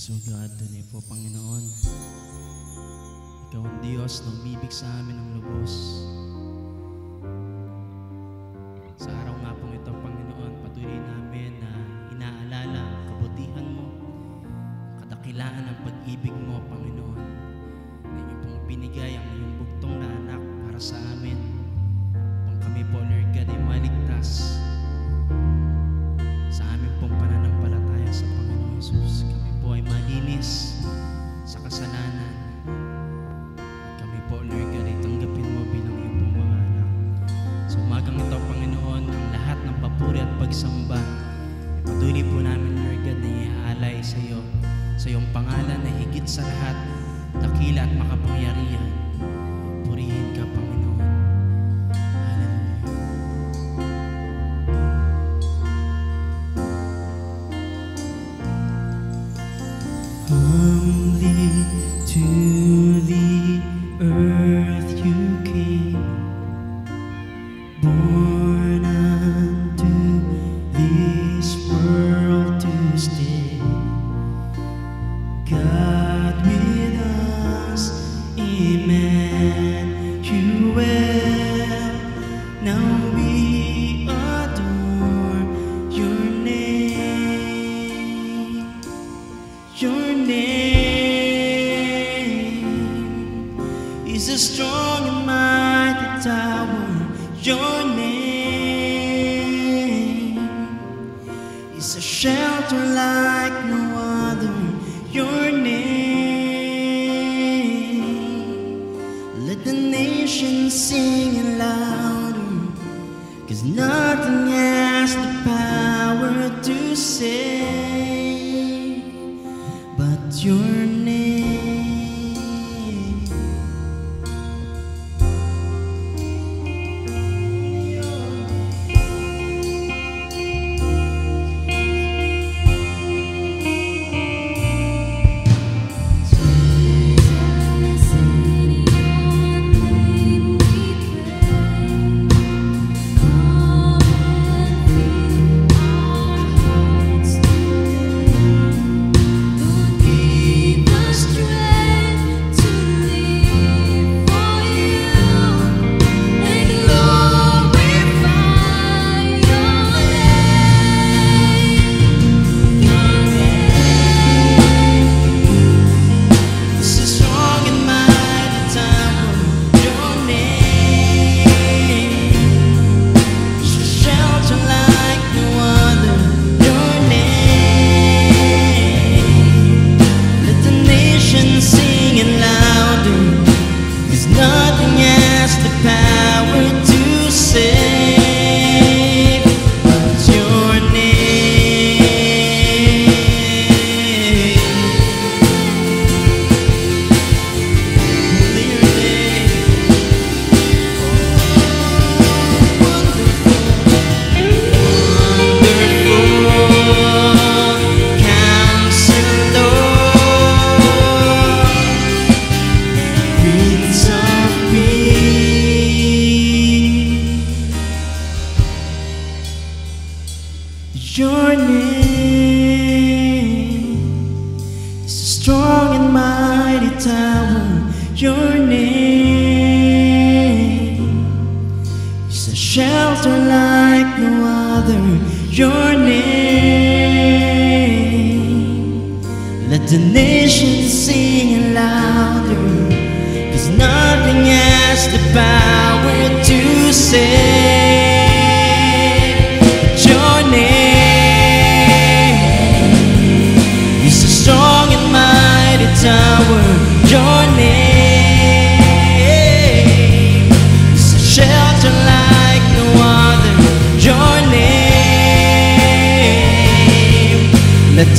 kasugatan ni eh po, Panginoon. Ikaw ang Diyos na umibig sa amin ng lubos.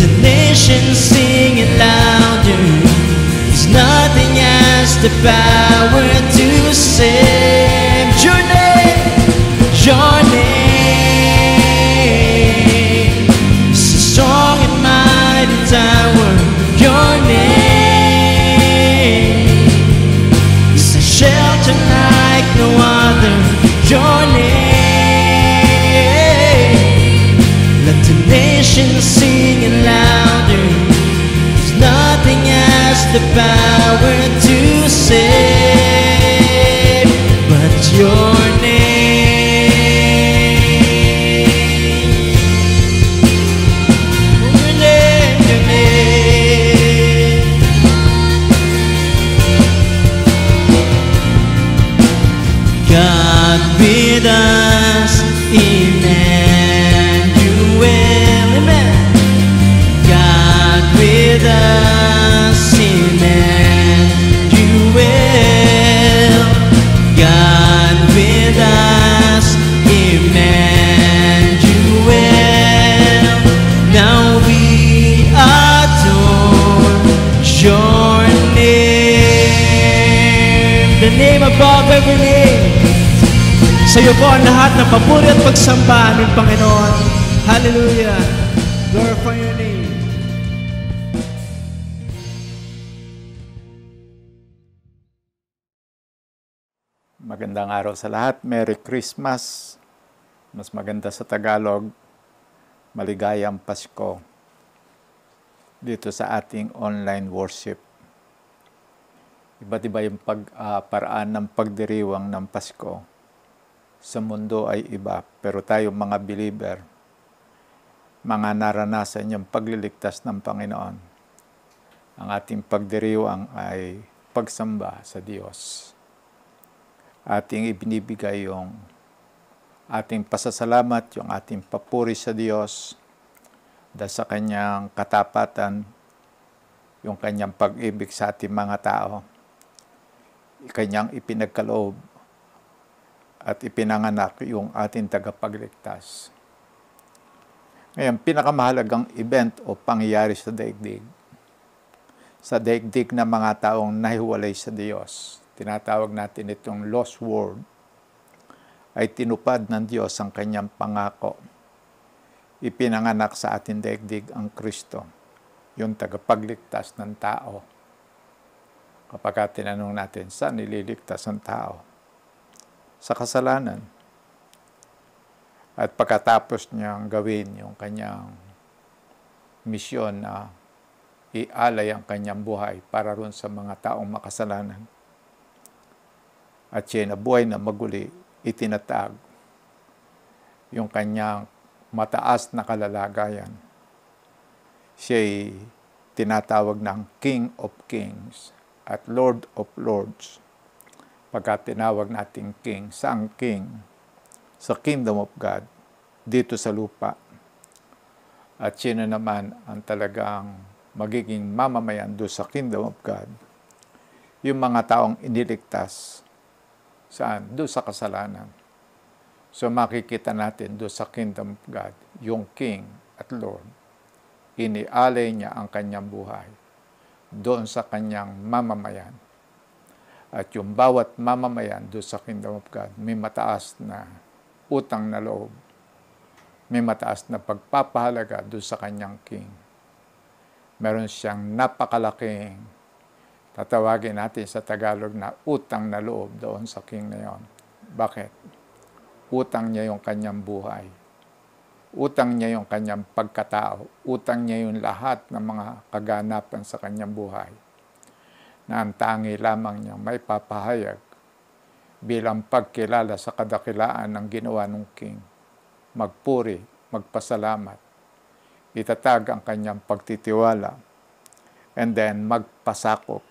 the nation singing louder. There's nothing else the power. Name, above every name. Sa iyo po ang lahat ng papuri at pagsamba aming Panginoon. Hallelujah. Glorify your name. Magandang araw sa lahat. Merry Christmas. Mas maganda sa Tagalog, maligayang Pasko. Dito sa ating online worship. Iba't iba yung pag, ah, paraan ng pagdiriwang ng Pasko. Sa mundo ay iba, pero tayo mga believer, mga naranasan yung pagliligtas ng Panginoon. Ang ating pagdiriwang ay pagsamba sa Diyos ating ibinibigay yung ating pasasalamat, yung ating papuri sa Diyos dahil sa kanyang katapatan, yung kanyang pag-ibig sa ating mga tao, kanyang ipinagkaloob at ipinanganak yung ating tagapagligtas. Ngayon, pinakamahalagang event o pangyayari sa daigdig, sa daigdig ng mga taong nahiwalay sa Diyos, tinatawag natin itong lost world, ay tinupad ng Diyos ang kanyang pangako. Ipinanganak sa ating daigdig ang Kristo, yung tagapagligtas ng tao. Kapag tinanong natin, saan nililigtas ang tao? Sa kasalanan. At pagkatapos niyang gawin yung kanyang misyon na ialay ang kanyang buhay para ron sa mga taong makasalanan at siya na buhay na maguli, itinatag yung kanyang mataas na kalalagayan. Siya'y tinatawag ng King of Kings at Lord of Lords. Pagka tinawag nating King, saang King? Sa Kingdom of God, dito sa lupa. At sino naman ang talagang magiging mamamayan doon sa Kingdom of God? Yung mga taong iniligtas Saan? Doon sa kasalanan. So makikita natin doon sa kingdom of God, yung King at Lord, inialay niya ang kanyang buhay doon sa kanyang mamamayan. At yung bawat mamamayan doon sa kingdom of God, may mataas na utang na loob. May mataas na pagpapahalaga doon sa kanyang King. Meron siyang napakalaking tatawagin natin sa Tagalog na utang na loob doon sa king na yon. Bakit? Utang niya yung kanyang buhay. Utang niya yung kanyang pagkatao. Utang niya yung lahat ng mga kaganapan sa kanyang buhay. Na ang tangi lamang niya may papahayag bilang pagkilala sa kadakilaan ng ginawa ng king. Magpuri, magpasalamat. Itatag ang kanyang pagtitiwala. And then magpasakop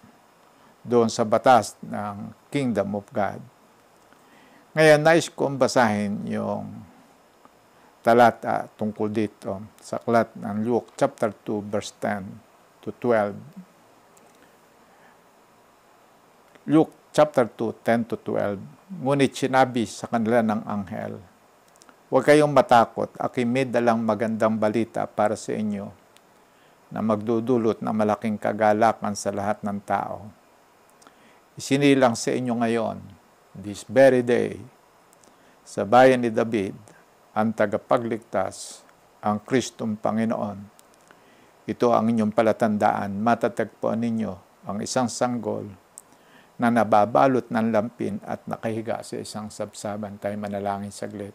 doon sa batas ng Kingdom of God. Ngayon, nais kong basahin yung talata tungkol dito sa aklat ng Luke chapter 2 verse 10 to 12. Luke chapter 2, 10 to 12. Ngunit sinabi sa kanila ng anghel, Huwag kayong matakot, aking may dalang magandang balita para sa inyo na magdudulot ng malaking kagalakan sa lahat ng tao isinilang sa inyo ngayon, this very day, sa bayan ni David, ang tagapagligtas, ang Kristong Panginoon. Ito ang inyong palatandaan, matatagpuan ninyo ang isang sanggol na nababalot ng lampin at nakahiga sa isang sabsaban. Tayo manalangin saglit.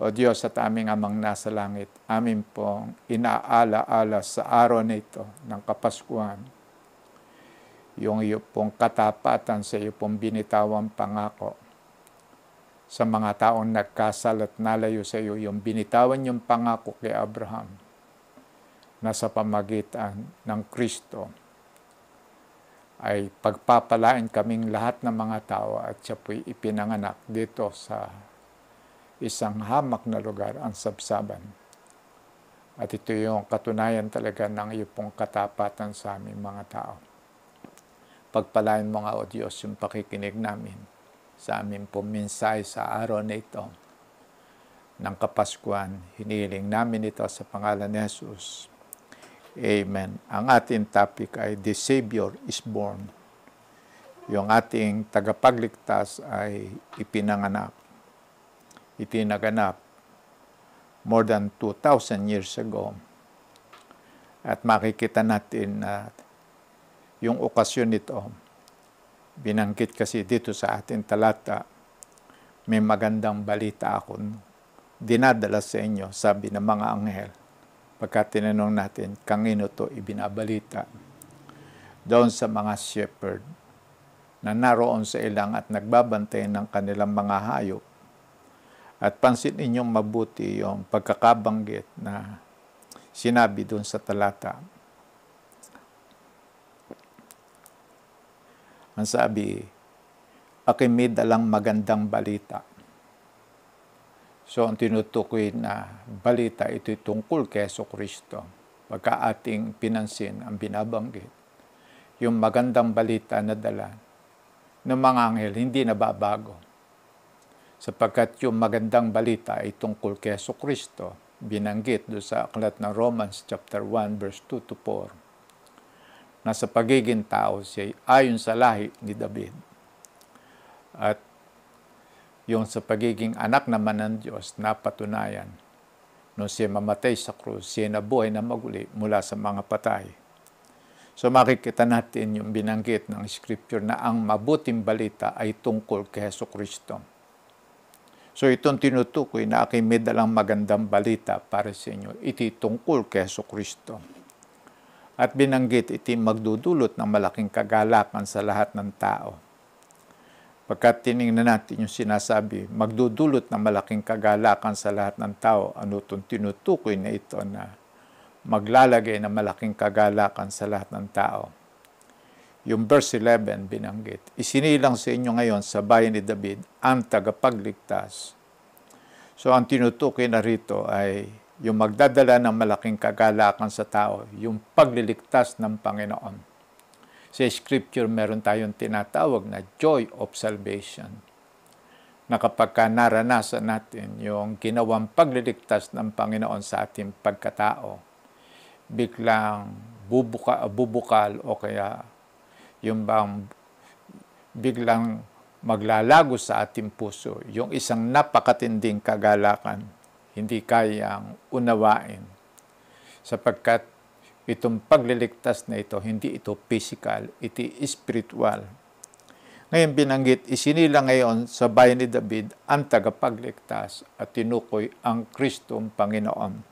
O Diyos at aming amang nasa langit, amin pong inaala-ala sa araw na ito ng Kapaskuhan yung iyo pong katapatan sa iyo pong binitawang pangako sa mga taong nagkasal at nalayo sa iyo, yung binitawan yung pangako kay Abraham na sa pamagitan ng Kristo ay pagpapalain kaming lahat ng mga tao at siya po'y ipinanganak dito sa isang hamak na lugar, ang sabsaban. At ito yung katunayan talaga ng iyo pong katapatan sa aming mga tao. Pagpalain mo nga, O Diyos, yung pakikinig namin sa aming puminsay sa araw na ito ng Kapaskuhan. Hiniling namin ito sa pangalan ni Jesus. Amen. Ang ating topic ay The Savior is Born. Yung ating tagapagligtas ay ipinanganak. Itinaganap more than 2,000 years ago. At makikita natin na yung okasyon nito, binanggit kasi dito sa ating talata, may magandang balita ako dinadala sa inyo, sabi ng mga anghel. Pagka tinanong natin, kangino to ibinabalita? Doon sa mga shepherd na naroon sa ilang at nagbabantay ng kanilang mga hayop. At pansin ninyong mabuti yung pagkakabanggit na sinabi doon sa talata. Ang sabi, aking may dalang magandang balita. So, ang tinutukoy na balita, ito'y tungkol kay Yeso Kristo. Pagka ating pinansin ang binabanggit, yung magandang balita na dala ng mga anghel, hindi nababago. Sapagkat yung magandang balita ay tungkol kay Yeso Kristo, binanggit do sa aklat ng Romans chapter 1 verse 2 to 4 na sa pagiging tao siya ayon sa lahi ni David. At yung sa pagiging anak naman ng Diyos napatunayan. Nung siya mamatay sa krus, siya nabuhay na maguli mula sa mga patay. So makikita natin yung binanggit ng scripture na ang mabuting balita ay tungkol kay Heso Kristo. So itong tinutukoy na aking may dalang magandang balita para sa inyo, iti tungkol kay Heso Kristo. At binanggit iti magdudulot ng malaking kagalakan sa lahat ng tao Pagkat tiningnan natin yung sinasabi, magdudulot ng malaking kagalakan sa lahat ng tao. Ano itong tinutukoy na ito na maglalagay ng malaking kagalakan sa lahat ng tao. Yung verse 11 binanggit, Isinilang sa inyo ngayon sa bayan ni David ang tagapagligtas. So ang tinutukoy na rito ay yung magdadala ng malaking kagalakan sa tao, yung pagliligtas ng Panginoon. Sa scripture, meron tayong tinatawag na joy of salvation. Na kapag ka naranasan natin yung ginawang pagliligtas ng Panginoon sa ating pagkatao, biglang bubuka, bubukal o kaya yung bang biglang maglalago sa ating puso, yung isang napakatinding kagalakan, hindi kayang unawain. Sapagkat itong pagliligtas na ito, hindi ito physical, iti spiritual. Ngayon binanggit, isinila ngayon sa bayan ni David ang tagapagligtas at tinukoy ang Kristong Panginoon.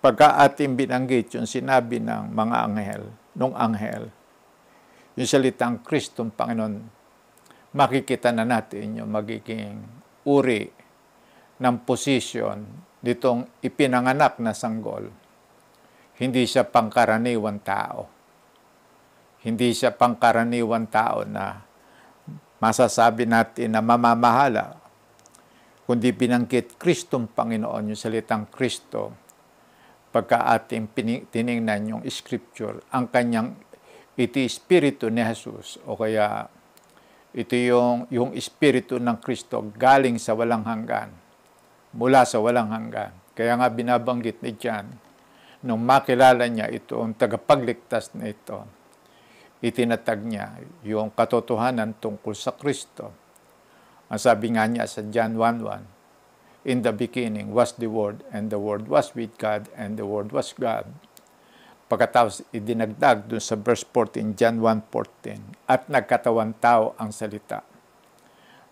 Pagka ating binanggit yung sinabi ng mga anghel, nung anghel, yung salitang Kristong Panginoon, makikita na natin yung magiging uri ng posisyon nitong ipinanganak na sanggol hindi siya pangkaraniwan tao. Hindi siya pangkaraniwan tao na masasabi natin na mamamahala, kundi binangkit Kristong Panginoon, yung salitang Kristo, pagka ating tiningnan yung scripture, ang kanyang iti espiritu ni Jesus o kaya ito yung, yung espiritu ng Kristo galing sa walang hanggan, mula sa walang hanggan. Kaya nga binabanggit ni John, nung makilala niya ito, ang tagapagligtas na ito, itinatag niya yung katotohanan tungkol sa Kristo. Ang sabi nga niya sa John 1.1, In the beginning was the Word, and the Word was with God, and the Word was God. Pagkatapos idinagdag dun sa verse 14, John 1.14, at nagkatawan tao ang salita.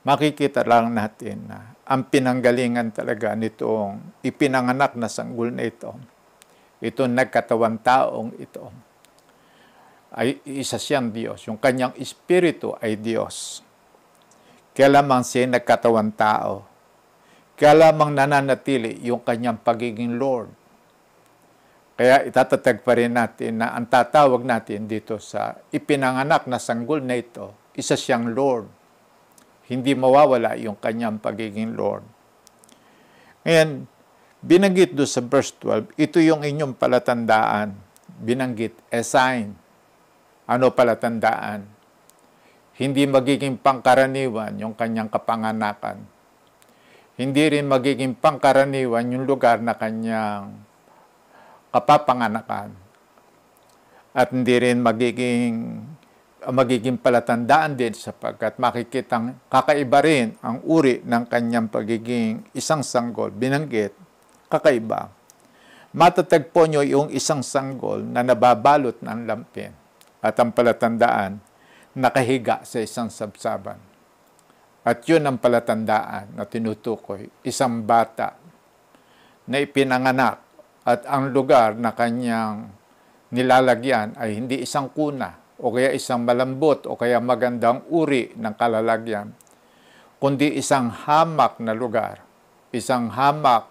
Makikita lang natin na ang pinanggalingan talaga nitong ipinanganak na sanggol na ito ito nagkatawan taong ito ay isa siyang Diyos. Yung kanyang espiritu ay Diyos. Kaya lamang siya nagkatawan tao. Kaya nananatili yung kanyang pagiging Lord. Kaya itatatag pa rin natin na ang tatawag natin dito sa ipinanganak na sanggol na ito, isa siyang Lord. Hindi mawawala yung kanyang pagiging Lord. Ngayon, binanggit doon sa verse 12, ito yung inyong palatandaan. Binanggit, a sign. Ano palatandaan? Hindi magiging pangkaraniwan yung kanyang kapanganakan. Hindi rin magiging pangkaraniwan yung lugar na kanyang kapapanganakan. At hindi rin magiging magiging palatandaan din sapagkat makikitang kakaiba rin ang uri ng kanyang pagiging isang sanggol. Binanggit, kakaiba. Matatagpo nyo yung isang sanggol na nababalot ng lampin at ang palatandaan nakahiga sa isang sabsaban. At yun ang palatandaan na tinutukoy, isang bata na ipinanganak at ang lugar na kanyang nilalagyan ay hindi isang kuna o kaya isang malambot o kaya magandang uri ng kalalagyan, kundi isang hamak na lugar, isang hamak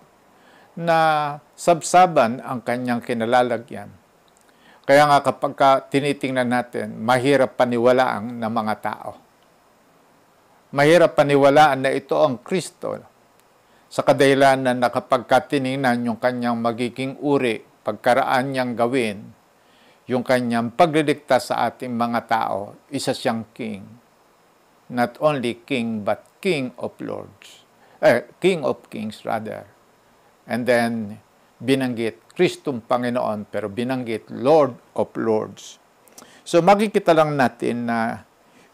na sabsaban ang kanyang kinalalagyan. Kaya nga kapag ka tinitingnan natin, mahirap paniwalaan ng mga tao. Mahirap paniwalaan na ito ang Kristo sa kadahilanan na kapag ka tiningnan yung kanyang magiging uri, pagkaraan niyang gawin, yung kanyang pagliligtas sa ating mga tao, isa siyang King. Not only King, but King of Lords. Eh, King of Kings, rather. And then, binanggit, Kristong Panginoon, pero binanggit, Lord of Lords. So, makikita lang natin na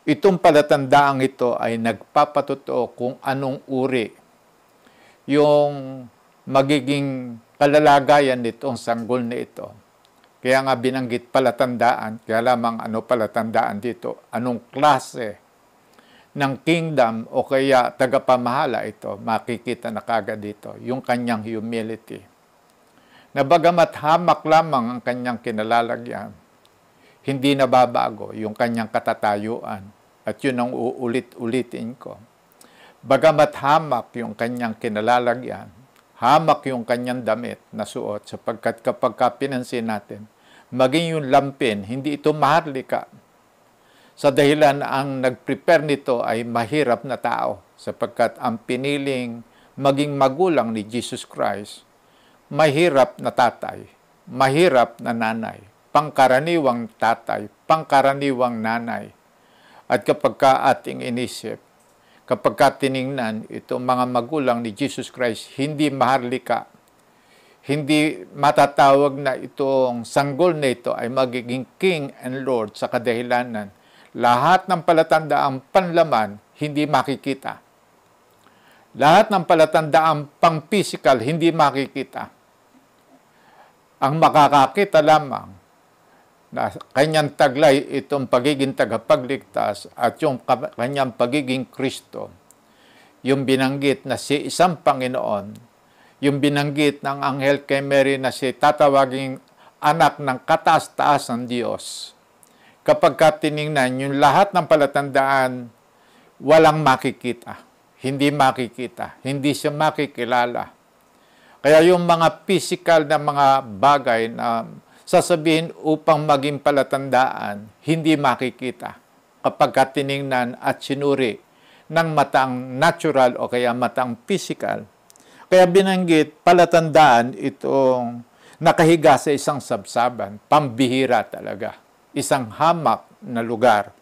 itong palatandaang ito ay nagpapatotoo kung anong uri yung magiging kalalagayan nitong sanggol na ito. Kaya nga binanggit palatandaan, kaya lamang ano palatandaan dito, anong klase ng kingdom o kaya tagapamahala ito, makikita na kagad dito, yung kanyang humility. Na bagamat hamak lamang ang kanyang kinalalagyan, hindi nababago yung kanyang katatayuan. At yun ang uulit-ulitin ko. Bagamat hamak yung kanyang kinalalagyan, hamak yung kanyang damit na suot sapagkat kapag ka pinansin natin, maging yung lampin, hindi ito maharlika. Sa dahilan ang nag-prepare nito ay mahirap na tao sapagkat ang piniling maging magulang ni Jesus Christ, mahirap na tatay, mahirap na nanay, pangkaraniwang tatay, pangkaraniwang nanay. At kapag ka ating inisip, kapag ka tiningnan itong mga magulang ni Jesus Christ, hindi maharlika, hindi matatawag na itong sanggol na ito ay magiging King and Lord sa kadahilanan. Lahat ng palatandaang panlaman, hindi makikita. Lahat ng palatandaang pang-physical, hindi makikita. Ang makakakita lamang na kanyang taglay itong pagiging tagapagligtas at yung kanyang pagiging Kristo. Yung binanggit na si isang Panginoon, yung binanggit ng anghel kay Mary na si tatawaging anak ng kataas-taas ng Diyos. Kapag ka tiningnan, yung lahat ng palatandaan, walang makikita. Hindi makikita. Hindi siya makikilala. Kaya yung mga physical na mga bagay na sasabihin upang maging palatandaan, hindi makikita kapag ka tiningnan at sinuri ng matang natural o kaya matang physical. Kaya binanggit, palatandaan itong nakahiga sa isang sabsaban, pambihira talaga, isang hamak na lugar.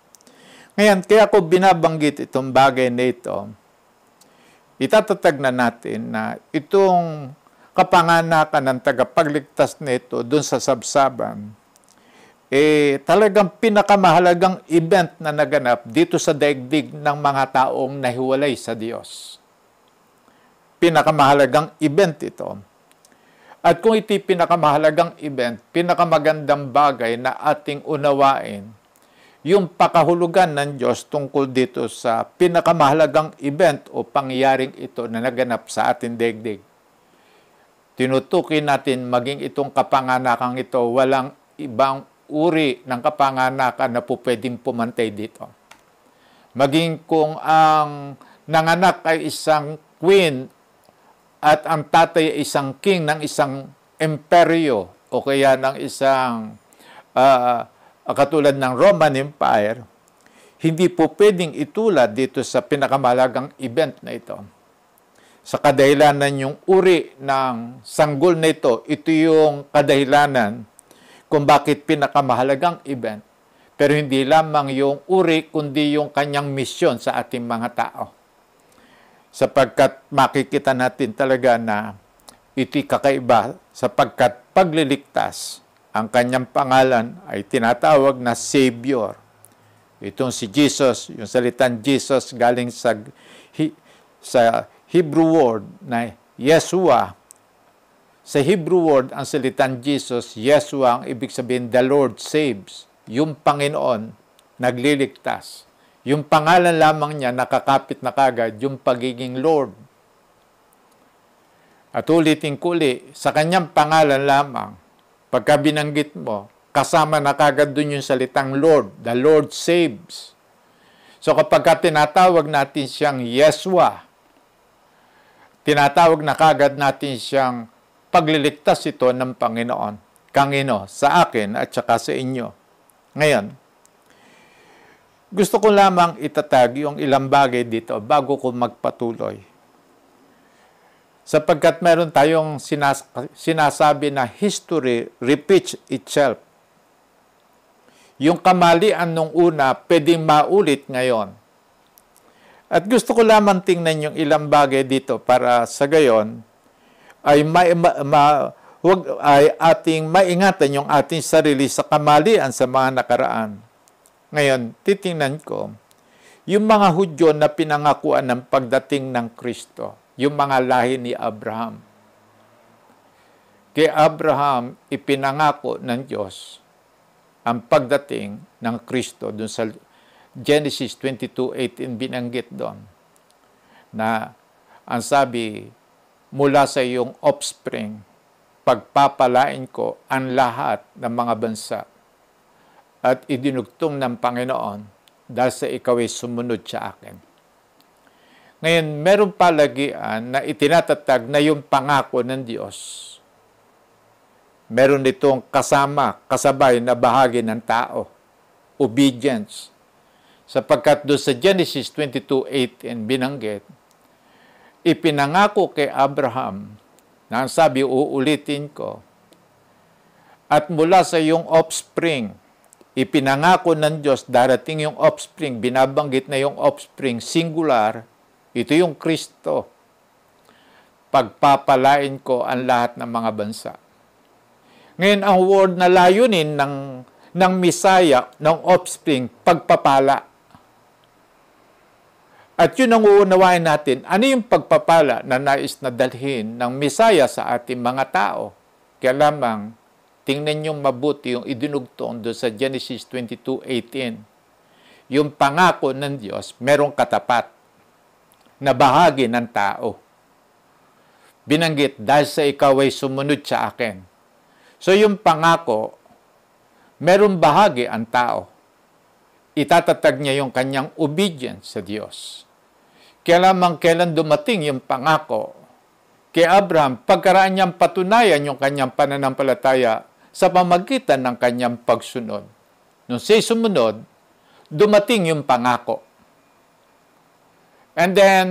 Ngayon, kaya ko binabanggit itong bagay na ito, itatatag na natin na itong kapanganakan ng tagapagligtas nito doon sa sabsaban, eh talagang pinakamahalagang event na naganap dito sa daigdig ng mga taong nahiwalay sa Diyos. Pinakamahalagang event ito. At kung iti pinakamahalagang event, pinakamagandang bagay na ating unawain, yung pakahulugan ng Diyos tungkol dito sa pinakamahalagang event o pangyayaring ito na naganap sa ating daigdig tinutukin natin maging itong kapanganakang ito walang ibang uri ng kapanganakan na po pwedeng pumantay dito. Maging kung ang nanganak ay isang queen at ang tatay ay isang king ng isang imperyo o kaya ng isang ah, katulad ng Roman Empire, hindi po pwedeng itulad dito sa pinakamalagang event na ito. Sa kadahilanan yung uri ng sanggol na ito, ito yung kadahilanan kung bakit pinakamahalagang event. Pero hindi lamang yung uri, kundi yung kanyang misyon sa ating mga tao. Sapagkat makikita natin talaga na ito'y kakaiba sapagkat pagliligtas, ang kanyang pangalan ay tinatawag na Savior. Itong si Jesus, yung salitan Jesus galing sa, sa Hebrew word na Yeshua. Sa Hebrew word, ang salitan Jesus, Yeshua, ang ibig sabihin, the Lord saves. Yung Panginoon, nagliligtas. Yung pangalan lamang niya, nakakapit na kagad, yung pagiging Lord. At ulitin ko uli, sa kanyang pangalan lamang, pagka binanggit mo, kasama na kagad dun yung salitang Lord. The Lord saves. So kapag ka tinatawag natin siyang Yeshua, tinatawag na kagad natin siyang pagliligtas ito ng Panginoon. Kangino, sa akin at saka sa inyo. Ngayon, gusto ko lamang itatag yung ilang bagay dito bago ko magpatuloy. Sapagkat meron tayong sinas- sinasabi na history repeats itself. Yung kamalian nung una, pwedeng maulit ngayon. At gusto ko lamang tingnan yung ilang bagay dito para sa gayon ay ma, ma, ma- wag, ay ating maingatan yung ating sarili sa kamalian sa mga nakaraan. Ngayon, titingnan ko yung mga Hudyo na pinangakuan ng pagdating ng Kristo, yung mga lahi ni Abraham. Kay Abraham, ipinangako ng Diyos ang pagdating ng Kristo dun sa Genesis 22:18 binanggit doon na ang sabi mula sa iyong offspring pagpapalain ko ang lahat ng mga bansa at idinugtong ng Panginoon dahil sa ikaw ay sumunod sa akin. Ngayon, meron palagian na itinatatag na yung pangako ng Diyos. Meron itong kasama, kasabay na bahagi ng tao. Obedience. Sapagkat doon sa Genesis 22.18 binanggit, ipinangako kay Abraham na ang sabi, uulitin ko, at mula sa iyong offspring, ipinangako ng Diyos, darating yung offspring, binabanggit na yung offspring, singular, ito yung Kristo. Pagpapalain ko ang lahat ng mga bansa. Ngayon, ang word na layunin ng, ng Misaya, ng offspring, pagpapala. At yun ang uunawain natin. Ano yung pagpapala na nais na dalhin ng Misaya sa ating mga tao? Kaya lamang, tingnan nyo mabuti yung idinugtong doon sa Genesis 22.18. Yung pangako ng Diyos, merong katapat na bahagi ng tao. Binanggit, dahil sa ikaw ay sumunod sa akin. So yung pangako, merong bahagi ang tao itatatag niya yung kanyang obedience sa Diyos. Kaya lamang kailan dumating yung pangako kay Abraham, pagkaraan niyang patunayan yung kanyang pananampalataya sa pamagitan ng kanyang pagsunod. Nung siya sumunod, dumating yung pangako. And then,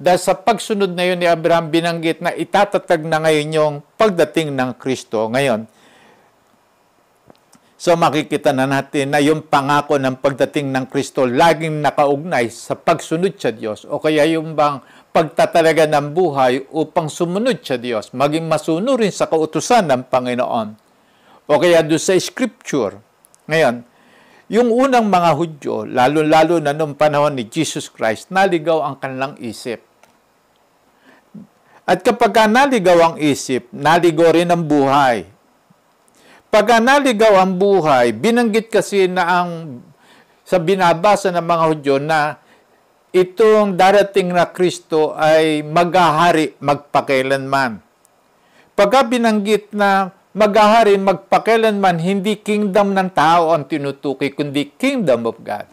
dahil sa pagsunod na yun ni Abraham, binanggit na itatatag na ngayon yung pagdating ng Kristo. Ngayon, So makikita na natin na yung pangako ng pagdating ng Kristo laging nakaugnay sa pagsunod sa Diyos o kaya yung bang pagtatalaga ng buhay upang sumunod sa Diyos, maging masunurin sa kautusan ng Panginoon. O kaya doon sa Scripture. Ngayon, yung unang mga Hudyo, lalo-lalo na noong panahon ni Jesus Christ, naligaw ang kanilang isip. At kapag ka naligaw ang isip, naligaw rin ang buhay. Pagka naligaw ang buhay, binanggit kasi na ang sa binabasa ng mga Hudyo na itong darating na Kristo ay maghahari magpakailanman. Pagka binanggit na maghahari magpakailanman hindi kingdom ng tao ang tinutukoy, kundi kingdom of God.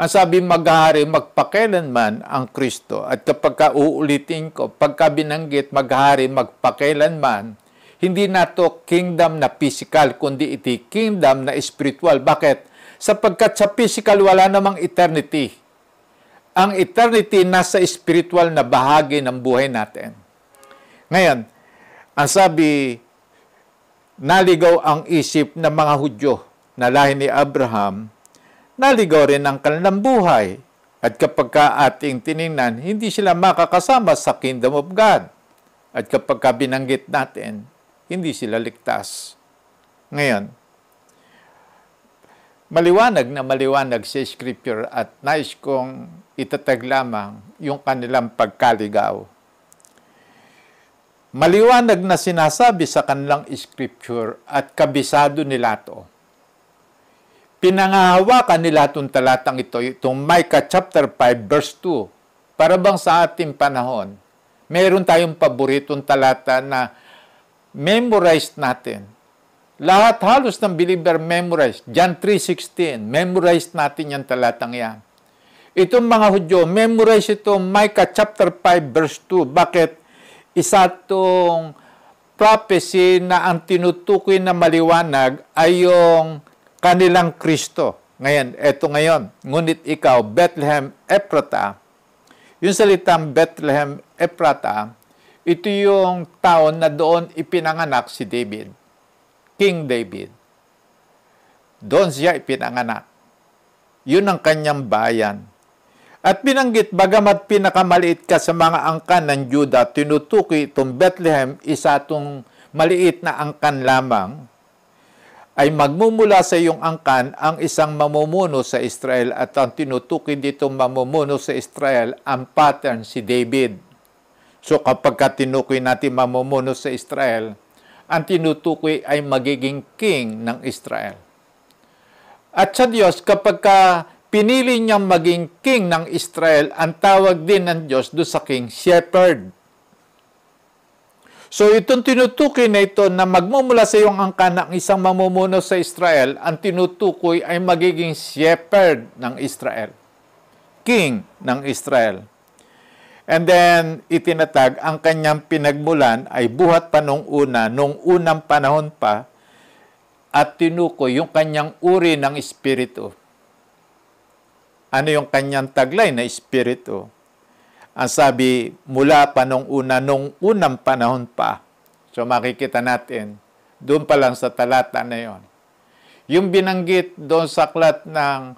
Ang sabi maghahari magpakailanman ang Kristo. At kapag ka uulitin ko, pagka binanggit maghahari magpakailanman, hindi na to kingdom na physical, kundi iti kingdom na spiritual. Bakit? Sapagkat sa physical wala namang eternity. Ang eternity nasa spiritual na bahagi ng buhay natin. Ngayon, ang sabi, naligaw ang isip ng mga Hudyo na lahi ni Abraham, naligaw rin ang kanilang buhay. At kapag ka ating tiningnan, hindi sila makakasama sa kingdom of God. At kapag ka binanggit natin, hindi sila ligtas. Ngayon, maliwanag na maliwanag sa Scripture at nais kong itatag lamang yung kanilang pagkaligaw. Maliwanag na sinasabi sa kanilang Scripture at kabisado nila to. Pinangahawakan nila itong talatang ito, itong Micah chapter 5 verse 2. Para bang sa ating panahon, meron tayong paboritong talata na memorize natin. Lahat halos ng believer memorize. John 3.16, memorize natin yung talatang yan. Itong mga Hudyo, memorize ito Micah chapter 5 verse 2. Bakit? Isa itong prophecy na ang tinutukoy na maliwanag ay yung kanilang Kristo. Ngayon, eto ngayon. Ngunit ikaw, Bethlehem Ephrata, yung salitang Bethlehem Ephrata, ito yung taon na doon ipinanganak si David. King David. Doon siya ipinanganak. Yun ang kanyang bayan. At binanggit, bagamat pinakamaliit ka sa mga angkan ng Juda, tinutukoy itong Bethlehem, isa itong maliit na angkan lamang, ay magmumula sa iyong angkan ang isang mamumuno sa Israel at ang tinutukoy dito mamumuno sa Israel ang pattern si David. So kapag ka tinukoy natin mamumuno sa Israel, ang tinutukoy ay magiging king ng Israel. At sa Diyos, kapag ka pinili niyang maging king ng Israel, ang tawag din ng Diyos do sa king, shepherd. So itong tinutukoy na ito na magmumula sa iyong angka ng isang mamumuno sa Israel, ang tinutukoy ay magiging shepherd ng Israel. King ng Israel. And then, itinatag, ang kanyang pinagmulan ay buhat pa nung una, nung unang panahon pa, at tinukoy yung kanyang uri ng espiritu. Ano yung kanyang taglay na espiritu? Ang sabi, mula pa nung una, nung unang panahon pa. So makikita natin, doon pa lang sa talata na yon. Yung binanggit doon sa aklat ng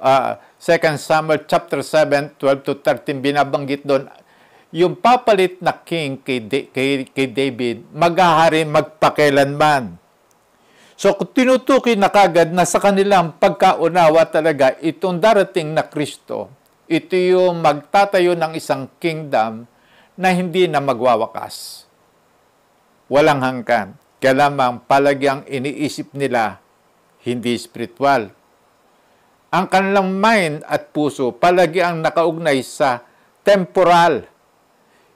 uh, 2 Samuel chapter 7, 12 to 13, binabanggit doon, yung papalit na king kay, kay, kay David, maghahari magpakailanman. So, tinutukoy na kagad na sa kanilang pagkaunawa talaga itong darating na Kristo, ito yung magtatayo ng isang kingdom na hindi na magwawakas. Walang hangkan. Kaya lamang palagyang iniisip nila, hindi spiritual. Ang kanilang mind at puso palagi ang nakaugnay sa temporal,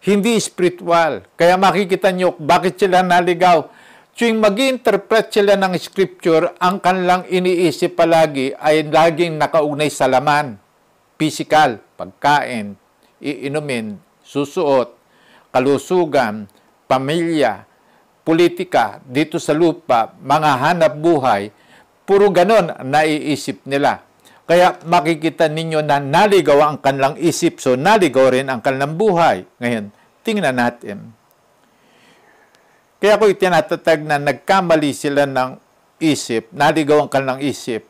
hindi spiritual. Kaya makikita nyo bakit sila naligaw. Tuwing mag interpret sila ng scripture, ang kanilang iniisip palagi ay laging nakaugnay sa laman physical, pagkain, iinumin, susuot, kalusugan, pamilya, politika, dito sa lupa, mga hanap buhay, puro ganon naiisip nila. Kaya makikita ninyo na naligaw ang kanilang isip, so naligaw rin ang kanilang buhay. Ngayon, tingnan natin. Kaya ko itinatatag na nagkamali sila ng isip, naligaw ang kanilang isip.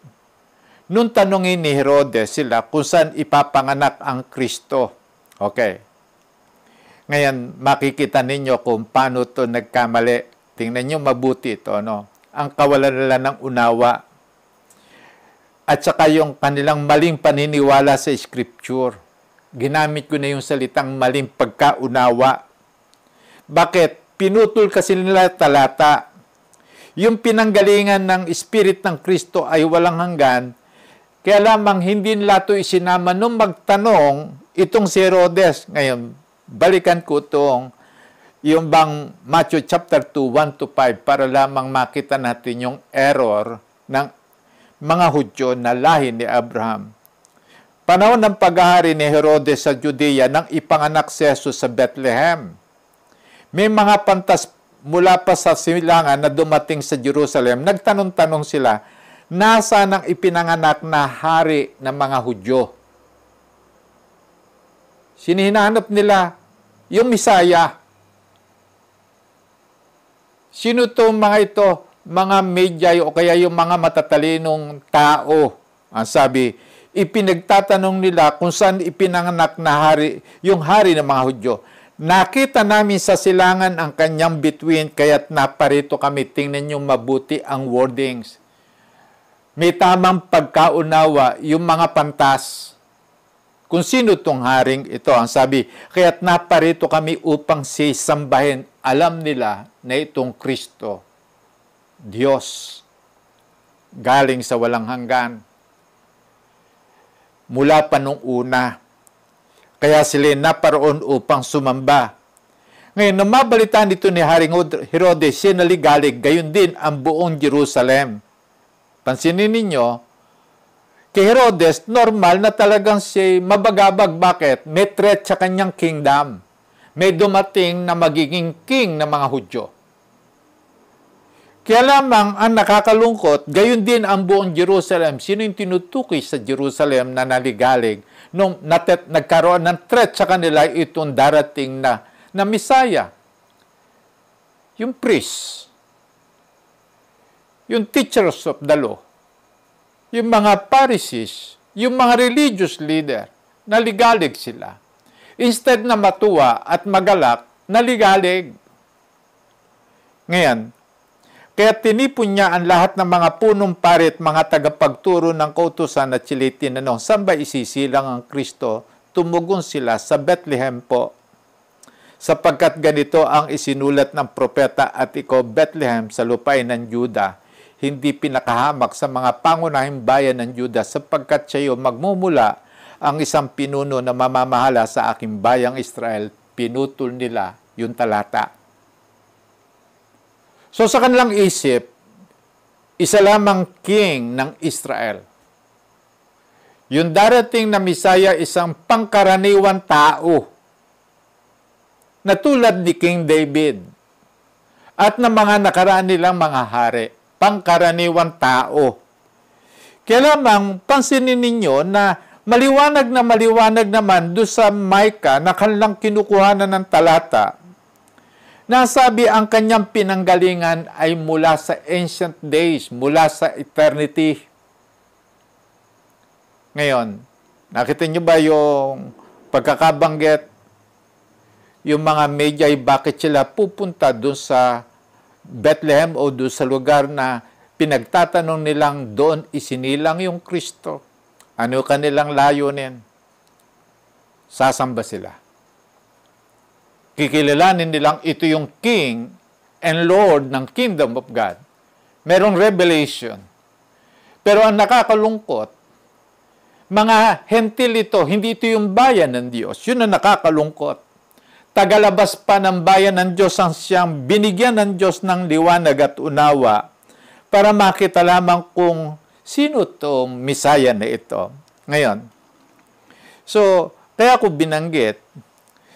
Nung tanongin ni Herodes sila kung saan ipapanganak ang Kristo. Okay. Ngayon, makikita ninyo kung paano to nagkamali. Tingnan nyo mabuti ito, no? Ang kawalan nila ng unawa. At saka yung kanilang maling paniniwala sa Scripture. Ginamit ko na yung salitang maling pagkaunawa. Bakit? Pinutol kasi nila talata. Yung pinanggalingan ng Spirit ng Kristo ay walang hanggan, kaya lamang hindi nila ito isinama nung magtanong itong si Herodes. Ngayon, balikan ko itong yung bang Matthew chapter 2, 1 to 5 para lamang makita natin yung error ng mga Hudyo na lahi ni Abraham. Panahon ng paghahari ni Herodes sa Judea nang ipanganak si Jesus sa Bethlehem. May mga pantas mula pa sa silangan na dumating sa Jerusalem. Nagtanong-tanong sila, nasa nang ipinanganak na hari ng mga Hudyo? Sinihinanap nila yung Misaya. Sino to mga ito? Mga medyay o kaya yung mga matatalinong tao. Ang sabi, ipinagtatanong nila kung saan ipinanganak na hari, yung hari ng mga Hudyo. Nakita namin sa silangan ang kanyang bituin, kaya't naparito kami. Tingnan nyo mabuti ang wordings. May tamang pagkaunawa yung mga pantas. Kung sino tong haring ito, ang sabi, kaya't naparito kami upang sisambahin. Alam nila na itong Kristo, Diyos, galing sa walang hanggan. Mula pa nung una, kaya sila naparoon upang sumamba. Ngayon, nang mabalitaan dito ni Haring Herodes, siya naligalig, gayon din ang buong Jerusalem. Pansinin ninyo, kay Herodes, normal na talagang siya mabagabag. Bakit? May threat sa kanyang kingdom. May dumating na magiging king ng mga Hudyo. Kaya lamang ang nakakalungkot, gayon din ang buong Jerusalem. Sino yung tinutukoy sa Jerusalem na naligalig? Nung natet, nagkaroon ng threat sa kanila, itong darating na, na Misaya. Yung priest. Yung teachers of the law. Yung mga Pharisees. Yung mga religious leader. Naligalig sila. Instead na matuwa at magalak, naligalig. Ngayon, kaya tinipon niya ang lahat ng mga punong parit, mga tagapagturo ng kautusan at sila tinanong, saan ba isisilang ang Kristo? Tumugon sila sa Bethlehem po. Sapagkat ganito ang isinulat ng propeta at ikaw, Bethlehem, sa lupain ng Juda, hindi pinakahamak sa mga pangunahing bayan ng Juda sapagkat siya magmumula ang isang pinuno na mamamahala sa aking bayang Israel. Pinutol nila yung talata. So sa kanilang isip, isa lamang king ng Israel. Yung darating na Misaya, isang pangkaraniwan tao na tulad ni King David at ng mga nakaraan nilang mga hari, pangkaraniwan tao. Kaya lamang pansinin ninyo na maliwanag na maliwanag naman do sa Micah na kanilang kinukuhanan ng talata Nasabi ang kanyang pinanggalingan ay mula sa ancient days, mula sa eternity. Ngayon, nakita niyo ba yung pagkakabanggit? Yung mga Magi, bakit sila pupunta doon sa Bethlehem o doon sa lugar na pinagtatanong nilang doon isinilang yung Kristo? Ano kanilang layunin? Sasamba sila kikilalanin nilang ito yung King and Lord ng Kingdom of God. Merong revelation. Pero ang nakakalungkot, mga hentil ito, hindi ito yung bayan ng Diyos. Yun ang nakakalungkot. Tagalabas pa ng bayan ng Diyos ang siyang binigyan ng Diyos ng liwanag at unawa para makita lamang kung sino to Misaya na ito. Ngayon, so, kaya ko binanggit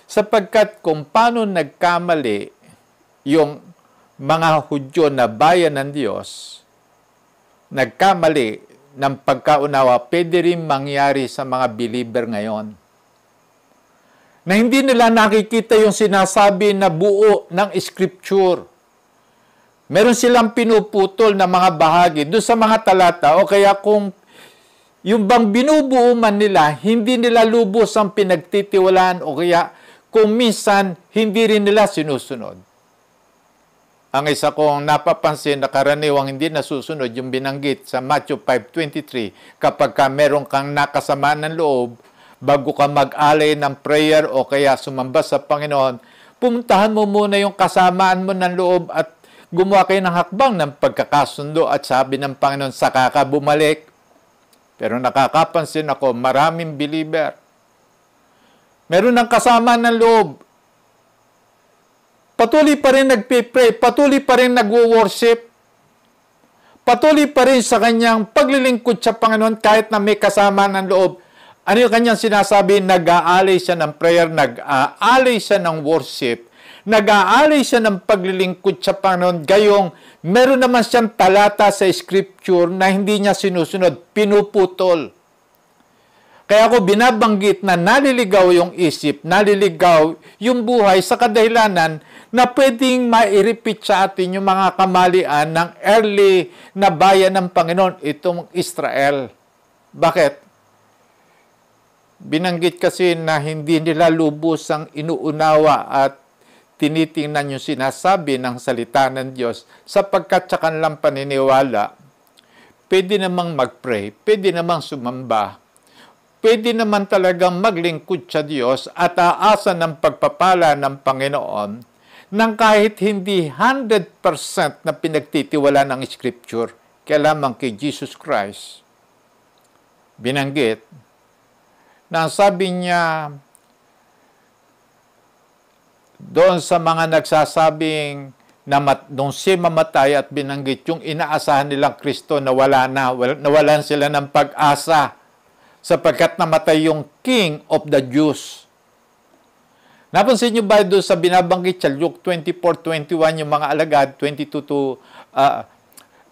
sapagkat kung paano nagkamali yung mga Hudyo na bayan ng Diyos, nagkamali ng pagkaunawa, pwede rin mangyari sa mga believer ngayon. Na hindi nila nakikita yung sinasabi na buo ng scripture. Meron silang pinuputol na mga bahagi doon sa mga talata o kaya kung yung bang binubuo man nila, hindi nila lubos ang pinagtitiwalaan o kaya kung minsan hindi rin nila sinusunod. Ang isa kong napapansin na karaniwang hindi nasusunod yung binanggit sa Matthew 5.23 kapag ka meron kang nakasama ng loob bago ka mag-alay ng prayer o kaya sumamba sa Panginoon, pumuntahan mo muna yung kasamaan mo ng loob at gumawa kayo ng hakbang ng pagkakasundo at sabi ng Panginoon, saka ka bumalik. Pero nakakapansin ako, maraming believer Meron ng kasama ng loob. patuloy pa rin nagpipray, patuloy pa rin nagwo-worship, patuloy pa rin sa kanyang paglilingkod sa Panginoon kahit na may kasama ng loob. Ano yung kanyang sinasabi? Nag-aalay siya ng prayer, nag-aalay siya ng worship, nag-aalay siya ng paglilingkod sa Panginoon. Gayong meron naman siyang talata sa scripture na hindi niya sinusunod, pinuputol. Kaya ako binabanggit na naliligaw yung isip, naliligaw yung buhay sa kadahilanan na pwedeng ma-repeat sa atin yung mga kamalian ng early na bayan ng Panginoon, itong Israel. Bakit? Binanggit kasi na hindi nila lubos ang inuunawa at tinitingnan yung sinasabi ng salita ng Diyos sapagkat sa kanilang paniniwala, pwede namang mag-pray, pwede namang sumamba, pwede naman talagang maglingkod sa Diyos at aasa ng pagpapala ng Panginoon nang kahit hindi 100% na pinagtitiwala ng Scripture, kaya lamang kay Jesus Christ. Binanggit na sabi niya doon sa mga nagsasabing na mat, nung siya mamatay at binanggit yung inaasahan nilang Kristo na wala na, wal- nawalan sila ng pag-asa sapagkat namatay yung King of the Jews. Napansin niyo ba doon sa binabanggit sa Luke 24:21 yung mga alagad 22 to ah,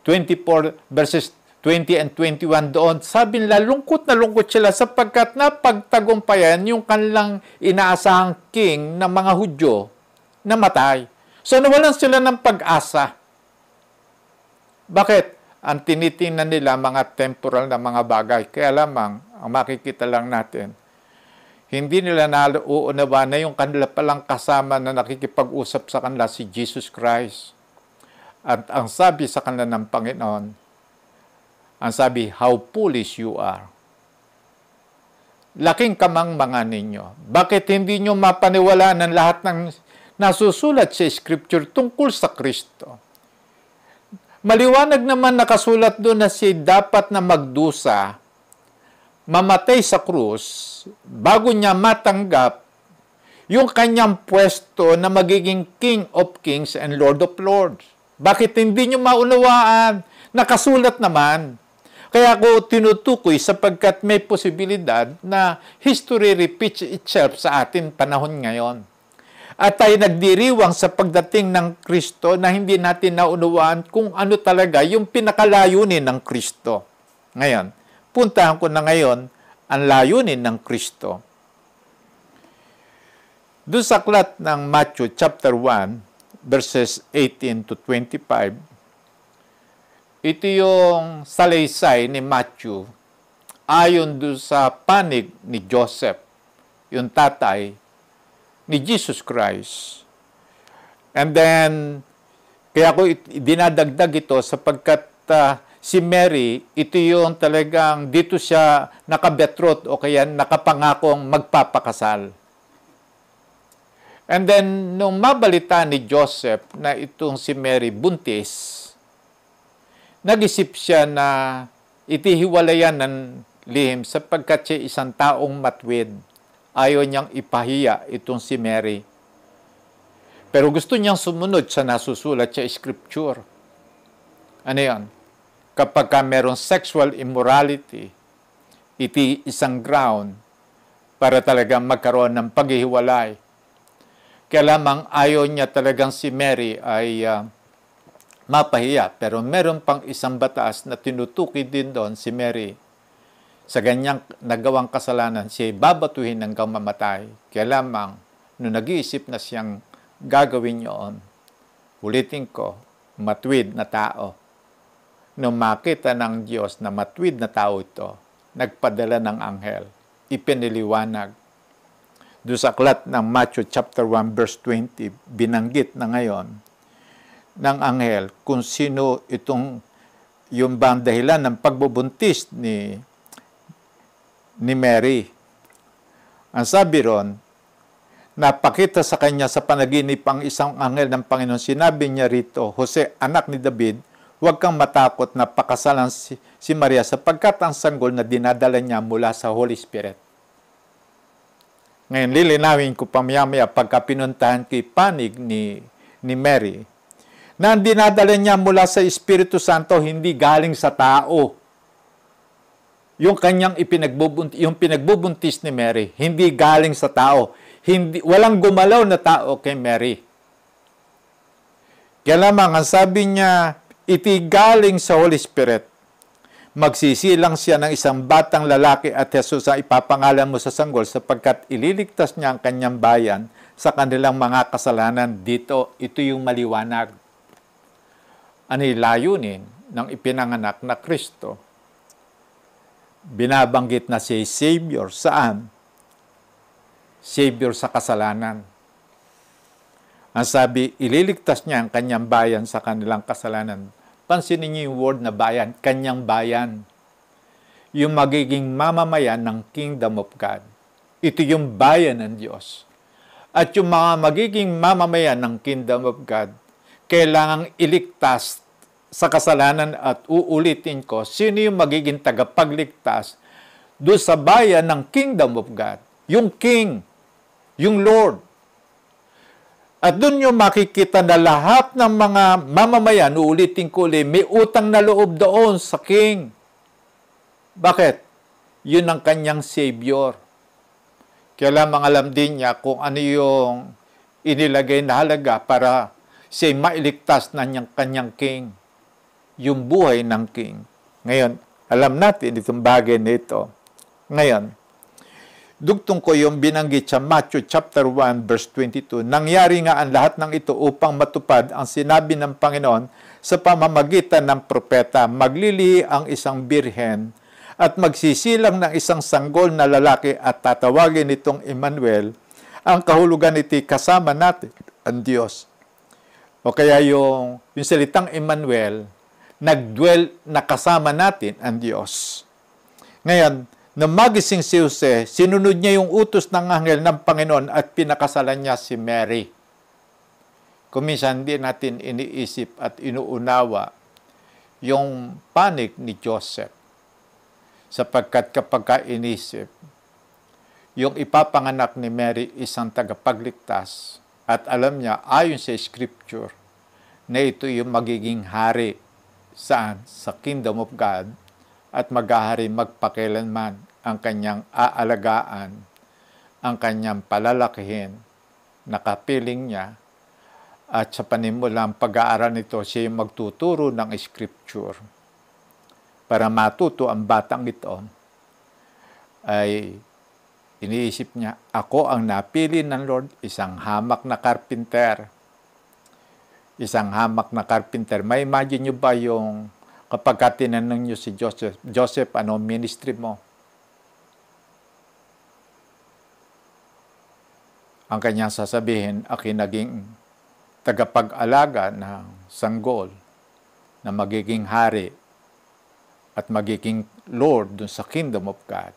24 verses 20 and 21 doon, sabi nila, lungkot na lungkot sila sapagkat napagtagumpayan yung kanilang inaasahang king ng mga Hudyo na matay. So nawalan sila ng pag-asa. Bakit? Ang tinitingnan nila mga temporal na mga bagay. Kaya lamang, ang makikita lang natin, hindi nila nauunawa na yung kanila palang kasama na nakikipag-usap sa kanila si Jesus Christ. At ang sabi sa kanila ng Panginoon, ang sabi, how foolish you are. Laking kamang mga ninyo. Bakit hindi nyo mapaniwalaan ng lahat ng nasusulat sa Scripture tungkol sa Kristo? Maliwanag naman nakasulat doon na si dapat na magdusa, mamatay sa krus, bago niya matanggap yung kanyang pwesto na magiging King of Kings and Lord of Lords. Bakit hindi nyo maunawaan? Nakasulat naman. Kaya ako tinutukoy sapagkat may posibilidad na history repeats itself sa atin panahon ngayon. At tayo nagdiriwang sa pagdating ng Kristo na hindi natin naunawaan kung ano talaga yung pinakalayunin ng Kristo. Ngayon, puntahan ko na ngayon ang layunin ng Kristo. Doon sa aklat ng Matthew chapter 1, verses 18 to 25, ito yung salaysay ni Matthew ayon doon sa panig ni Joseph, yung tatay ni Jesus Christ. And then, kaya ko dinadagdag ito sapagkat ah, si Mary, ito yung talagang dito siya nakabetrot o kaya nakapangakong magpapakasal. And then, nung mabalita ni Joseph na itong si Mary buntis, nag-isip siya na itihiwalayan ng lihim sapagkat siya isang taong matwid. Ayaw niyang ipahiya itong si Mary. Pero gusto niyang sumunod sa nasusulat sa scripture. Ano yan? Kapag ka merong sexual immorality, iti isang ground para talagang magkaroon ng paghihiwalay. Kaya lamang ayaw niya talagang si Mary ay ah, mapahiya. Pero meron pang isang batas na tinutukoy din doon si Mary. Sa ganyang nagawang kasalanan, siya babatuhin hanggang mamatay. Kaya lamang, nung nag-iisip na siyang gagawin yun, ulitin ko, matwid na tao. Nung makita ng Diyos na matwid na tao ito, nagpadala ng anghel, ipiniliwanag. Doon sa aklat ng Matthew chapter 1 verse 20, binanggit na ngayon ng anghel kung sino itong yung bang dahilan ng pagbubuntis ni ni Mary. Ang sabi ron, napakita sa kanya sa panaginip ang isang anghel ng Panginoon. Sinabi niya rito, Jose, anak ni David, huwag kang matakot na pakasalan si, si Maria sapagkat ang sanggol na dinadala niya mula sa Holy Spirit. Ngayon, lilinawin ko pamaya-maya pagka pinuntahan kay panig ni, ni Mary na ang dinadala niya mula sa Espiritu Santo hindi galing sa tao. Yung kanyang ipinagbubuntis, yung pinagbubuntis ni Mary, hindi galing sa tao. Hindi, walang gumalaw na tao kay Mary. Kaya lamang, ang sabi niya, iti galing sa Holy Spirit. Magsisilang siya ng isang batang lalaki at Jesus ang ipapangalan mo sa sanggol sapagkat ililigtas niya ang kanyang bayan sa kanilang mga kasalanan. Dito, ito yung maliwanag. Ano layunin ng ipinanganak na Kristo? Binabanggit na si Savior. Saan? Savior sa kasalanan. Ang sabi, ililigtas niya ang kanyang bayan sa kanilang kasalanan. Pansinin niyo yung word na bayan, kanyang bayan. Yung magiging mamamayan ng kingdom of God. Ito yung bayan ng Diyos. At yung mga magiging mamamayan ng kingdom of God, kailangang iligtas sa kasalanan at uulitin ko, sino yung magiging tagapagligtas doon sa bayan ng kingdom of God? Yung king, yung Lord. At doon nyo makikita na lahat ng mga mamamayan, uulitin ko ulit, may utang na loob doon sa king. Bakit? Yun ang kanyang savior. Kaya lamang alam din niya kung ano yung inilagay na halaga para siya mailigtas na niyang kanyang king. Yung buhay ng king. Ngayon, alam natin itong bagay na ito. Ngayon, dugtong ko yung binanggit sa Matthew chapter 1 verse 22. Nangyari nga ang lahat ng ito upang matupad ang sinabi ng Panginoon sa pamamagitan ng propeta. Maglilihi ang isang birhen at magsisilang ng isang sanggol na lalaki at tatawagin itong Emmanuel. Ang kahulugan iti kasama natin ang Diyos. O kaya yung, yung salitang Emmanuel, nagdwell na kasama natin ang Diyos. Ngayon, nang magising si Jose, sinunod niya yung utos ng anghel ng Panginoon at pinakasalan niya si Mary. Kuminsan hindi natin iniisip at inuunawa yung panik ni Joseph. Sapagkat kapag ka inisip, yung ipapanganak ni Mary isang tagapagligtas at alam niya ayon sa scripture na ito yung magiging hari saan? Sa kingdom of God at maghahari magpakilanman ang kanyang aalagaan, ang kanyang palalakihin, nakapiling niya, at sa panimulang pag-aaral nito, siya yung magtuturo ng scripture para matuto ang batang ito ay iniisip niya, ako ang napili ng Lord, isang hamak na carpenter. Isang hamak na carpenter. May imagine nyo ba yung kapag ka tinanong nyo si Joseph, Joseph, ano ministry mo? Ang kanyang sasabihin, aki naging tagapag-alaga ng sanggol na magiging hari at magiging Lord dun sa kingdom of God.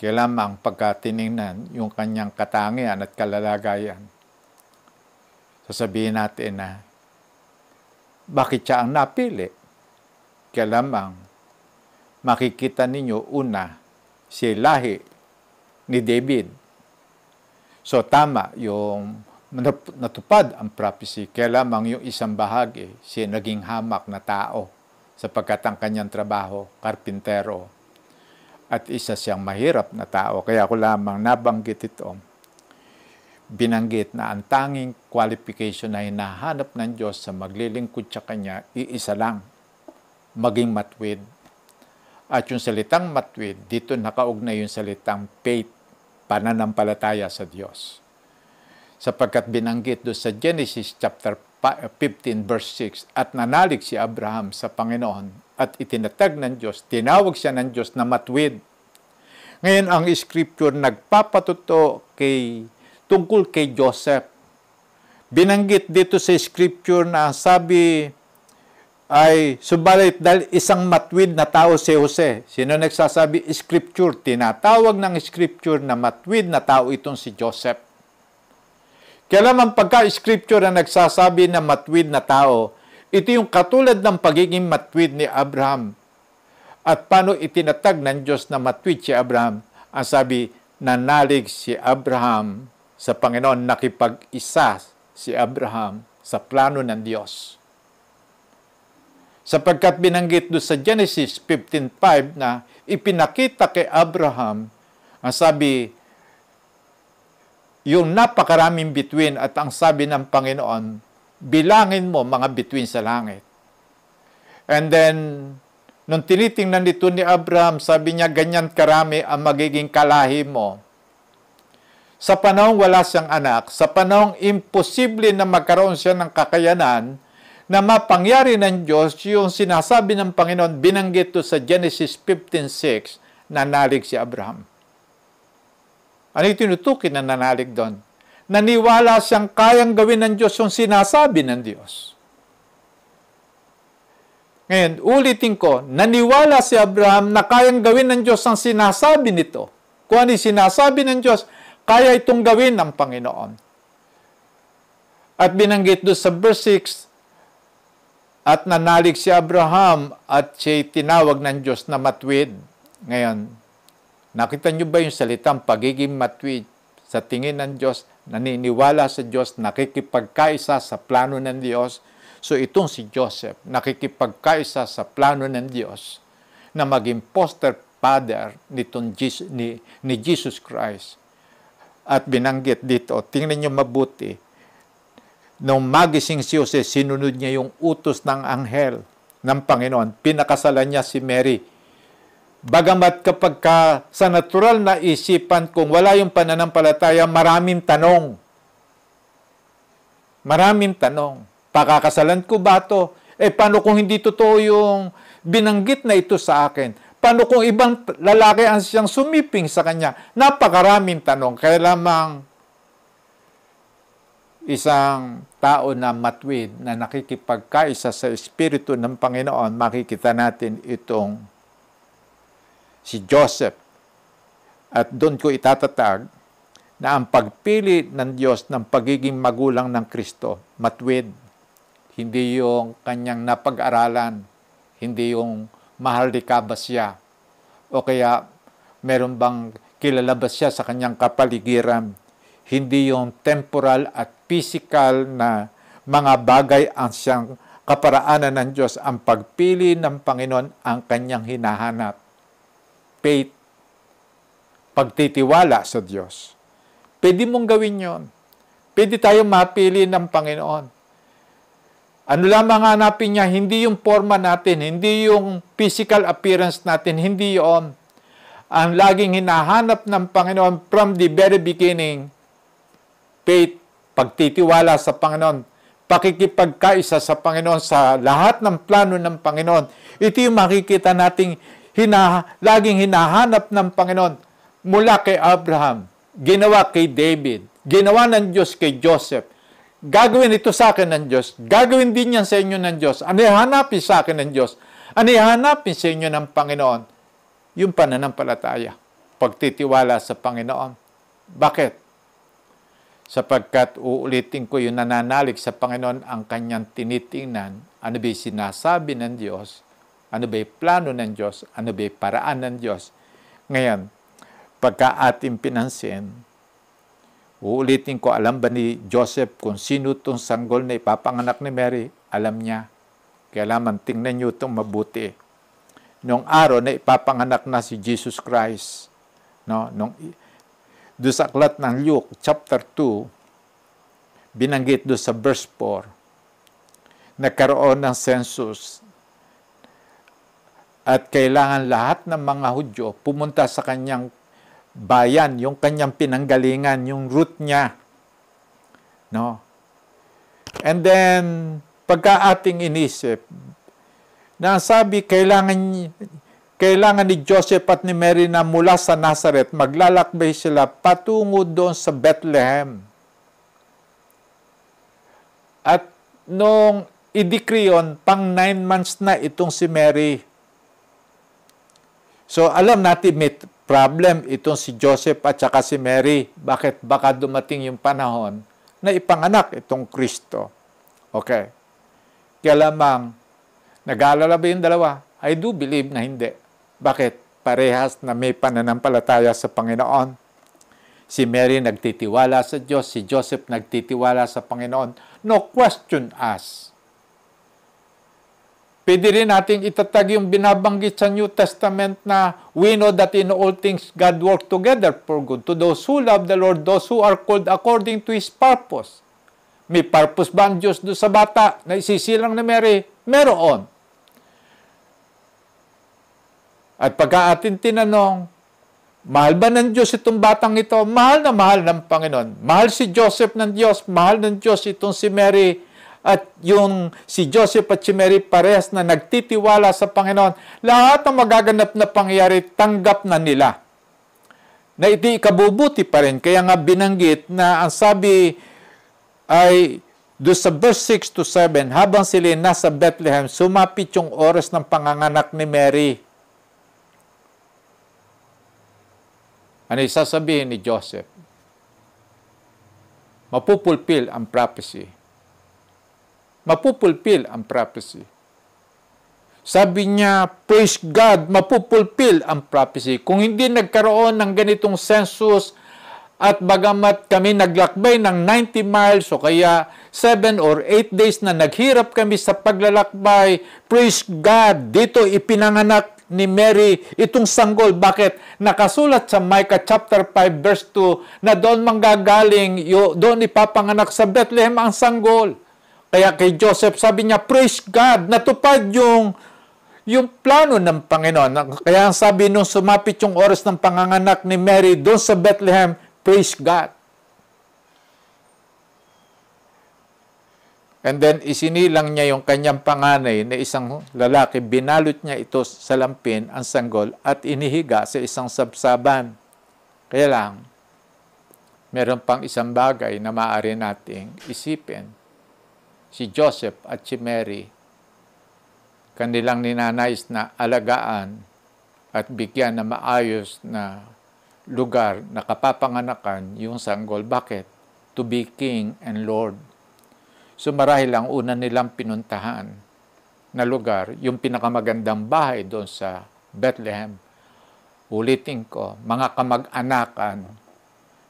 Kaya lamang pagka tinignan yung kanyang katangian at kalalagayan, sasabihin natin na bakit siya ang napili? Kaya lamang makikita ninyo una si lahi ni David. So tama yung natupad ang prophecy. Kaya lamang yung isang bahagi, siya naging hamak na tao sapagkat ang kanyang trabaho, karpintero, at isa siyang mahirap na tao. Kaya ako lamang nabanggit ito. Binanggit na ang tanging qualification na hinahanap ng Diyos sa maglilingkod sa Kanya, iisa lang, maging matwid. At yung salitang matwid, dito nakaugnay yung salitang faith, pananampalataya sa Diyos. Sapagkat binanggit doon sa Genesis chapter 15 verse 6, at nanalig si Abraham sa Panginoon at itinatag ng Diyos, tinawag siya ng Diyos na matwid. Ngayon, ang scripture nagpapatuto kay, tungkol kay Joseph. Binanggit dito sa scripture na sabi ay subalit dahil isang matwid na tao si Jose. Sino nagsasabi? Scripture. Tinatawag ng scripture na matwid na tao itong si Joseph. Kaya naman pagka-scripture na nagsasabi na matwid na tao, ito yung katulad ng pagiging matwid ni Abraham. At paano itinatag ng Diyos na matwid si Abraham? Ang sabi, nanalig si Abraham sa Panginoon, nakipag-isa si Abraham sa plano ng Diyos. Sapagkat binanggit doon sa Genesis 15.5 na ipinakita kay Abraham, ang sabi, yung napakaraming bituin at ang sabi ng Panginoon, bilangin mo mga bituin sa langit. And then, nung tinitingnan nito ni Abraham, sabi niya, ganyan karami ang magiging kalahi mo. Sa panahong wala siyang anak, sa panahong imposible na magkaroon siya ng kakayanan, na mapangyari ng Diyos yung sinasabi ng Panginoon, binanggit to sa Genesis 15.6, nanalig si Abraham. Ano yung tinutukin na nanalig doon? Naniwala siyang kayang gawin ng Diyos yung sinasabi ng Diyos. Ngayon, ulitin ko, naniwala si Abraham na kayang gawin ng Diyos ang sinasabi nito. Kung ano sinasabi ng Diyos, kaya itong gawin ng Panginoon. At binanggit doon sa verse 6, at nanalig si Abraham at siya tinawag ng Diyos na matwid. Ngayon, nakita niyo ba yung salitang pagiging matwid? Sa tingin ng Diyos, naniniwala sa Diyos, nakikipagkaisa sa plano ng Diyos. So itong si Joseph, nakikipagkaisa sa plano ng Diyos na maging poster father nitong Jesus, ni, ni Jesus Christ. At binanggit dito, tingnan niyo mabuti, Nung magising si Jose, sinunod niya yung utos ng anghel ng Panginoon. Pinakasalan niya si Mary. Bagamat kapag ka, sa natural na isipan, kung wala yung pananampalataya, maraming tanong. Maraming tanong. Pakakasalan ko ba to? Eh, paano kung hindi totoo yung binanggit na ito sa akin? Paano kung ibang lalaki ang siyang sumiping sa kanya? Napakaraming tanong. Kaya lamang isang tao na matwid na nakikipagkaisa sa Espiritu ng Panginoon, makikita natin itong si Joseph. At doon ko itatatag na ang pagpili ng Diyos ng pagiging magulang ng Kristo, matwid. Hindi yung kanyang napag-aralan, hindi yung mahal di ka ba siya, o kaya meron bang kilala ba siya sa kanyang kapaligiran, hindi yung temporal at physical na mga bagay ang siyang kaparaanan ng Diyos. Ang pagpili ng Panginoon ang kanyang hinahanap. Faith, pagtitiwala sa Diyos. Pwede mong gawin yon. Pwede tayong mapili ng Panginoon. Ano lamang hanapin niya, hindi yung forma natin, hindi yung physical appearance natin, hindi yon. Ang laging hinahanap ng Panginoon from the very beginning, faith, pagtitiwala sa Panginoon, pakikipagkaisa sa Panginoon sa lahat ng plano ng Panginoon. Ito yung makikita nating hina, laging hinahanap ng Panginoon mula kay Abraham, ginawa kay David, ginawa ng Diyos kay Joseph. Gagawin ito sa akin ng Diyos. Gagawin din yan sa inyo ng Diyos. Ano hanapin sa akin ng Diyos? Ano hanapin sa inyo ng Panginoon? Yung pananampalataya. Pagtitiwala sa Panginoon. Bakit? sapagkat uulitin ko yung nananalig sa Panginoon ang kanyang tinitingnan, ano ba sinasabi ng Diyos, ano ba plano ng Diyos, ano ba paraan ng Diyos. Ngayon, pagka ating pinansin, uulitin ko, alam ba ni Joseph kung sino itong sanggol na ipapanganak ni Mary? Alam niya. Kaya lamang tingnan niyo itong mabuti. Noong araw na ipapanganak na si Jesus Christ, no, nung do sa aklat ng Luke chapter 2, binanggit do sa verse 4, nagkaroon ng census at kailangan lahat ng mga Hudyo pumunta sa kanyang bayan, yung kanyang pinanggalingan, yung root niya. No? And then, pagka ating inisip, na sabi, kailangan kailangan ni Joseph at ni Mary na mula sa Nazareth, maglalakbay sila patungo doon sa Bethlehem. At nung i-decree yun, pang nine months na itong si Mary. So alam natin may problem itong si Joseph at saka si Mary. Bakit? Baka dumating yung panahon na ipanganak itong Kristo. Okay. Kaya lamang, nag-aalala ba yung dalawa? I do believe na hindi. Bakit? Parehas na may pananampalataya sa Panginoon. Si Mary nagtitiwala sa Diyos, si Joseph nagtitiwala sa Panginoon. No question asked. Pwede rin nating itatag yung binabanggit sa New Testament na we know that in all things God works together for good to those who love the Lord, those who are called according to His purpose. May purpose ba ang Diyos doon sa bata na isisilang ni Mary? Meron. At pagka atin tinanong, mahal ba ng Diyos itong batang ito? Mahal na mahal ng Panginoon. Mahal si Joseph ng Diyos, mahal ng Diyos itong si Mary at yung si Joseph at si Mary parehas na nagtitiwala sa Panginoon, lahat ng magaganap na pangyayari, tanggap na nila. Na iti ikabubuti pa rin. Kaya nga binanggit na ang sabi ay do sa verse 6 to 7, habang sila nasa Bethlehem, sumapit yung oras ng panganganak ni Mary. Ano sasabihin ni Joseph? Mapupulpil ang prophecy mapupulpil ang prophecy. Sabi niya, praise God, mapupulpil ang prophecy. Kung hindi nagkaroon ng ganitong census at bagamat kami naglakbay ng 90 miles o kaya 7 or 8 days na naghirap kami sa paglalakbay, praise God, dito ipinanganak ni Mary itong sanggol. Bakit? Nakasulat sa Micah chapter 5 verse 2 na doon manggagaling, doon ipapanganak sa Bethlehem ang sanggol. Kaya kay Joseph, sabi niya, praise God, natupad yung, yung plano ng Panginoon. Kaya ang sabi nung sumapit yung oras ng panganganak ni Mary doon sa Bethlehem, praise God. And then isinilang niya yung kanyang panganay na isang lalaki, binalot niya ito sa lampin, ang sanggol, at inihiga sa isang sabsaban. Kaya lang, meron pang isang bagay na maaari nating isipin si Joseph at si Mary, kanilang ninanais na alagaan at bigyan na maayos na lugar na kapapanganakan yung sanggol. Bakit? To be king and lord. So marahil ang una nilang pinuntahan na lugar, yung pinakamagandang bahay doon sa Bethlehem. Ulitin ko, mga kamag-anakan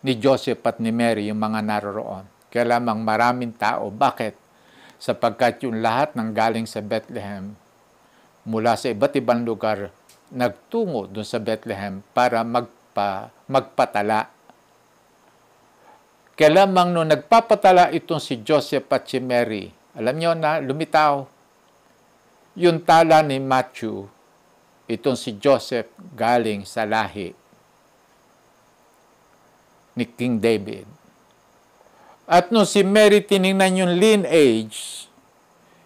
ni Joseph at ni Mary yung mga naroroon. Kaya lamang maraming tao. Bakit? Sapagkat yung lahat ng galing sa Bethlehem mula sa iba't ibang lugar nagtungo doon sa Bethlehem para magpa, magpatala. Kaya lamang nung nagpapatala itong si Joseph at si Mary, alam niyo na lumitaw yung tala ni Matthew, itong si Joseph galing sa lahi ni King David. At no si Mary tiningnan yung lineage,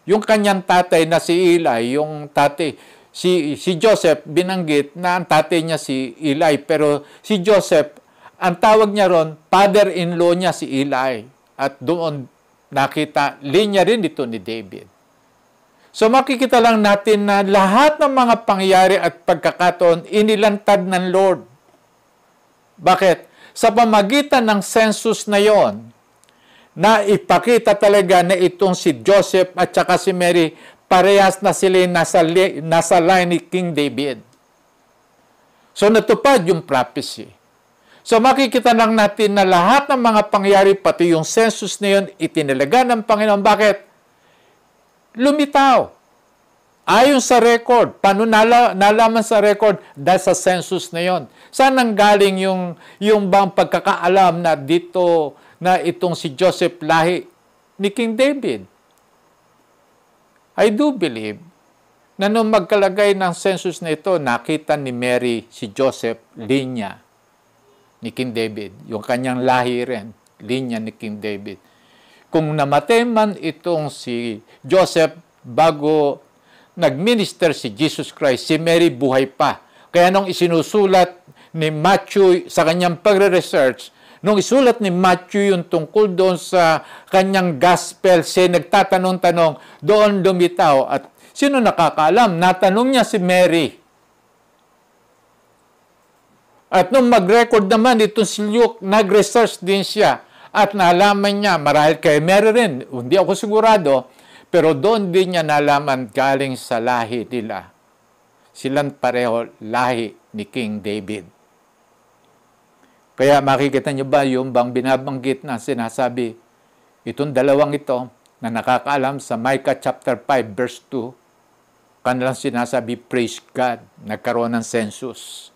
yung kanyang tatay na si Eli, yung tatay, si, si Joseph, binanggit na ang tatay niya si Eli, pero si Joseph, ang tawag niya ron, father-in-law niya si Eli. At doon nakita, linya rin ito ni David. So makikita lang natin na lahat ng mga pangyayari at pagkakataon inilantad ng Lord. Bakit? Sa pamagitan ng census na yon, na ipakita talaga na itong si Joseph at saka si Mary parehas na sila nasa, nasa line ni King David. So natupad yung prophecy. So makikita lang natin na lahat ng mga pangyari, pati yung census na yun, itinalaga ng Panginoon. Bakit? Lumitaw. Ayon sa record. Paano nala, nalaman sa record? Dahil sa census na yon. Saan nang galing yung, yung bang pagkakaalam na dito na itong si Joseph lahi ni King David. I do believe na nung magkalagay ng census na ito, nakita ni Mary si Joseph linya ni King David. Yung kanyang lahi rin, linya ni King David. Kung namatay man itong si Joseph bago nagminister si Jesus Christ, si Mary buhay pa. Kaya nung isinusulat ni Matthew sa kanyang pagre-research, Nung isulat ni Matthew yung tungkol doon sa kanyang gospel, siya nagtatanong-tanong, doon lumitaw. At sino nakakaalam? Natanong niya si Mary. At nung mag-record naman ito si Luke, nag-research din siya. At nalaman niya, marahil kay Mary rin, hindi ako sigurado, pero doon din niya nalaman galing sa lahi nila. Silang pareho lahi ni King David. Kaya makikita niyo ba yung bang binabanggit na sinasabi, itong dalawang ito na nakakaalam sa Micah chapter 5 verse 2, kanilang sinasabi, praise God, nagkaroon ng census.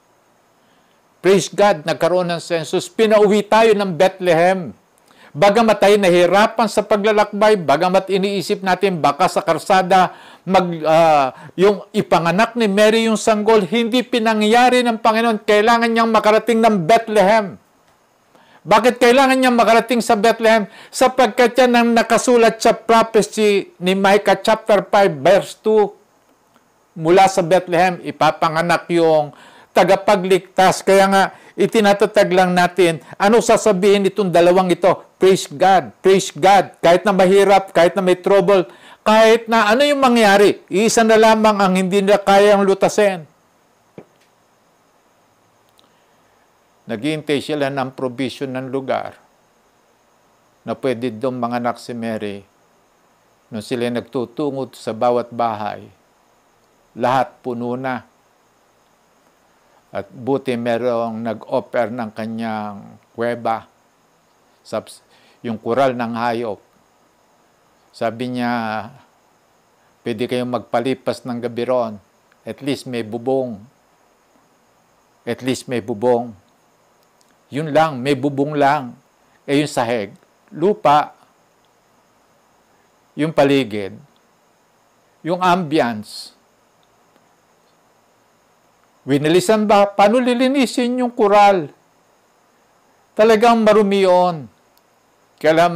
Praise God, nagkaroon ng census. Pinauwi tayo ng Bethlehem. Bagamat tayo nahirapan sa paglalakbay, bagamat iniisip natin baka sa karsada mag, ah, yung ipanganak ni Mary yung sanggol, hindi pinangyari ng Panginoon. Kailangan niyang makarating ng Bethlehem. Bakit kailangan niya makarating sa Bethlehem? Sapagkat yan ang nakasulat sa prophecy ni Micah chapter 5 verse 2. Mula sa Bethlehem, ipapanganak yung tagapagligtas. Kaya nga, itinatatag lang natin, ano sasabihin itong dalawang ito? Praise God, praise God. Kahit na mahirap, kahit na may trouble, kahit na ano yung mangyari, isa na lamang ang hindi na kayang lutasin. Naghihintay sila ng provision ng lugar na pwede doon manganak si Mary. Nung sila nagtutungod sa bawat bahay, lahat puno na. At buti merong nag-offer ng kanyang kuweba, yung kural ng hayop. Sabi niya, pwede kayong magpalipas ng gabi ron. At least may bubong. At least may bubong. Yun lang, may bubong lang. Eh yung sahig, lupa, yung paligid, yung ambience. Winilisan ba? Paano lilinisin yung kural? Talagang marumi yun. Kaya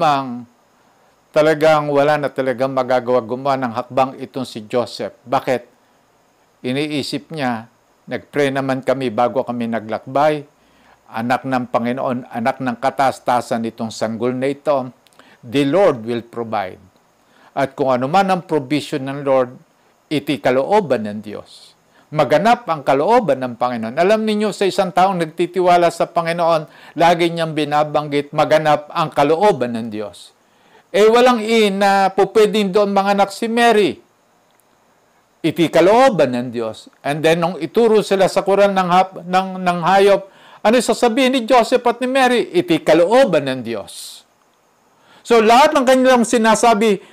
talagang wala na talagang magagawa gumawa ng hakbang itong si Joseph. Bakit? Iniisip niya, nag-pray naman kami bago kami naglakbay, anak ng Panginoon, anak ng katastasan itong sanggol na ito, the Lord will provide. At kung ano man ang provision ng Lord, iti kalooban ng Diyos. Maganap ang kalooban ng Panginoon. Alam ninyo, sa isang taong nagtitiwala sa Panginoon, lagi niyang binabanggit, maganap ang kalooban ng Diyos. Eh, walang in na pupwedeng doon manganak si Mary. Iti kalooban ng Diyos. And then, nung ituro sila sa kuran ng, hap, ng, ng hayop, ano sasabihin ni Joseph at ni Mary? Iti kalooban ng Diyos. So, lahat ng kanilang sinasabi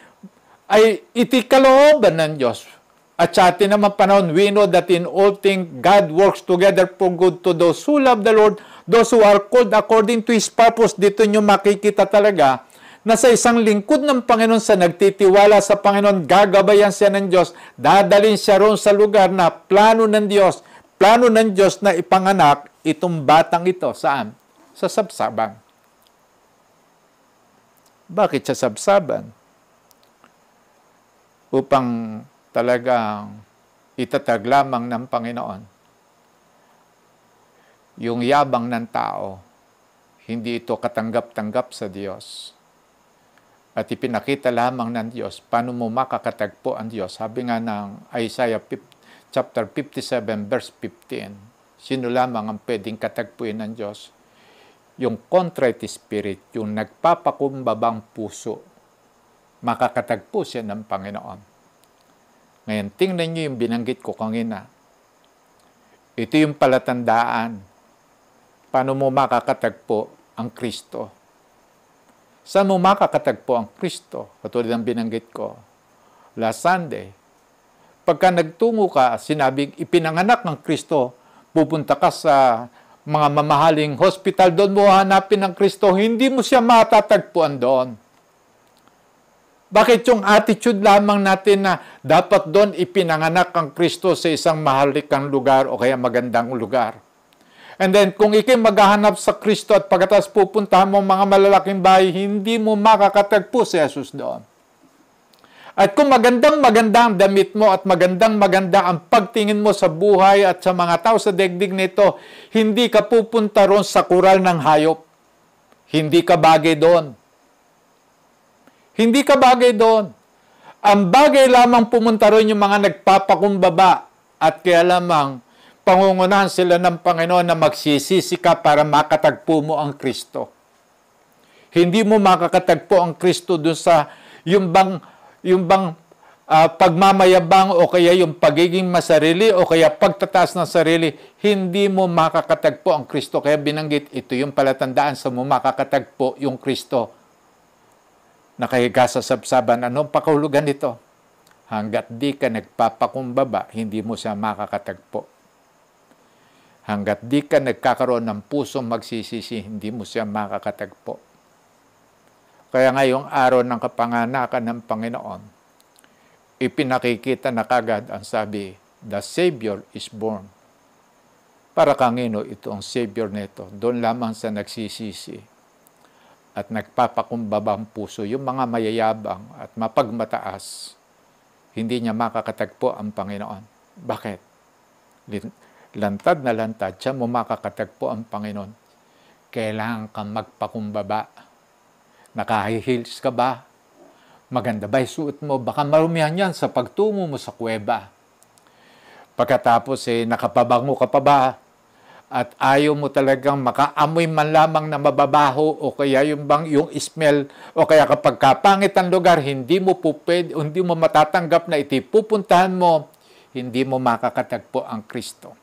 ay iti kalooban ng Diyos. At sa atin naman panahon, we know that in all things, God works together for good to those who love the Lord, those who are called according to His purpose. Dito nyo makikita talaga na sa isang lingkod ng Panginoon sa nagtitiwala sa Panginoon, gagabayan siya ng Diyos, dadalhin siya roon sa lugar na plano ng Diyos, plano ng Diyos na ipanganak itong batang ito. Saan? Sa sabsaban. Bakit sa sabsaban? Upang talagang itatag lamang ng Panginoon. Yung yabang ng tao, hindi ito katanggap-tanggap sa Diyos. At ipinakita lamang ng Diyos, paano mo makakatagpo ang Diyos. Sabi nga ng Isaiah 50, chapter 57, verse 15, sino lamang ang pwedeng katagpuin ng Diyos? Yung contrite spirit, yung nagpapakumbabang puso, makakatagpo siya ng Panginoon. Ngayon, tingnan niyo yung binanggit ko kanina. Ito yung palatandaan. Paano mo makakatagpo ang Kristo? Saan mo makakatagpo ang Kristo? Katulad ng binanggit ko. Last Sunday, pagka nagtungo ka, sinabing ipinanganak ng Kristo, pupunta ka sa mga mamahaling hospital, doon mo hanapin ng Kristo, hindi mo siya matatagpuan doon. Bakit yung attitude lamang natin na dapat doon ipinanganak ang Kristo sa isang mahalikang lugar o kaya magandang lugar? And then, kung ikay maghahanap sa Kristo at pagkatas pupuntahan mo mga malalaking bahay, hindi mo makakatagpo si Jesus doon. At kung magandang maganda ang damit mo at magandang maganda ang pagtingin mo sa buhay at sa mga tao sa degdig nito, hindi ka pupunta ron sa kural ng hayop. Hindi ka bagay doon. Hindi ka bagay doon. Ang bagay lamang pumunta ron yung mga nagpapakumbaba at kaya lamang pangungunahan sila ng Panginoon na magsisisi ka para makatagpo mo ang Kristo. Hindi mo makakatagpo ang Kristo doon sa yung bang yung bang ah, pagmamayabang o kaya yung pagiging masarili o kaya pagtataas ng sarili, hindi mo makakatagpo ang Kristo. Kaya binanggit, ito yung palatandaan sa mo makakatagpo yung Kristo. Nakahiga sa sabsaban, anong pakahulugan nito? Hanggat di ka nagpapakumbaba, hindi mo siya makakatagpo. Hanggat di ka nagkakaroon ng pusong magsisisi, hindi mo siya makakatagpo. Kaya ngayong araw ng kapanganakan ng Panginoon, ipinakikita na kagad ang sabi, the Savior is born. Para kangino ito ang Savior nito, doon lamang sa nagsisisi at nagpapakumbaba ang puso, yung mga mayayabang at mapagmataas, hindi niya makakatagpo ang Panginoon. Bakit? Lantad na lantad, siya mo makakatagpo ang Panginoon. Kailangan kang magpakumbaba. Nakahihils ka ba? Maganda ba suot mo? Baka marumihan yan sa pagtungo mo sa kuweba. Pagkatapos eh, nakapabango ka pa ba? At ayaw mo talagang makaamoy man lamang na mababaho o kaya yung bang yung smell o kaya kapag kapangit ang lugar, hindi mo po pwede, hindi mo matatanggap na iti pupuntahan mo, hindi mo makakatagpo ang Kristo.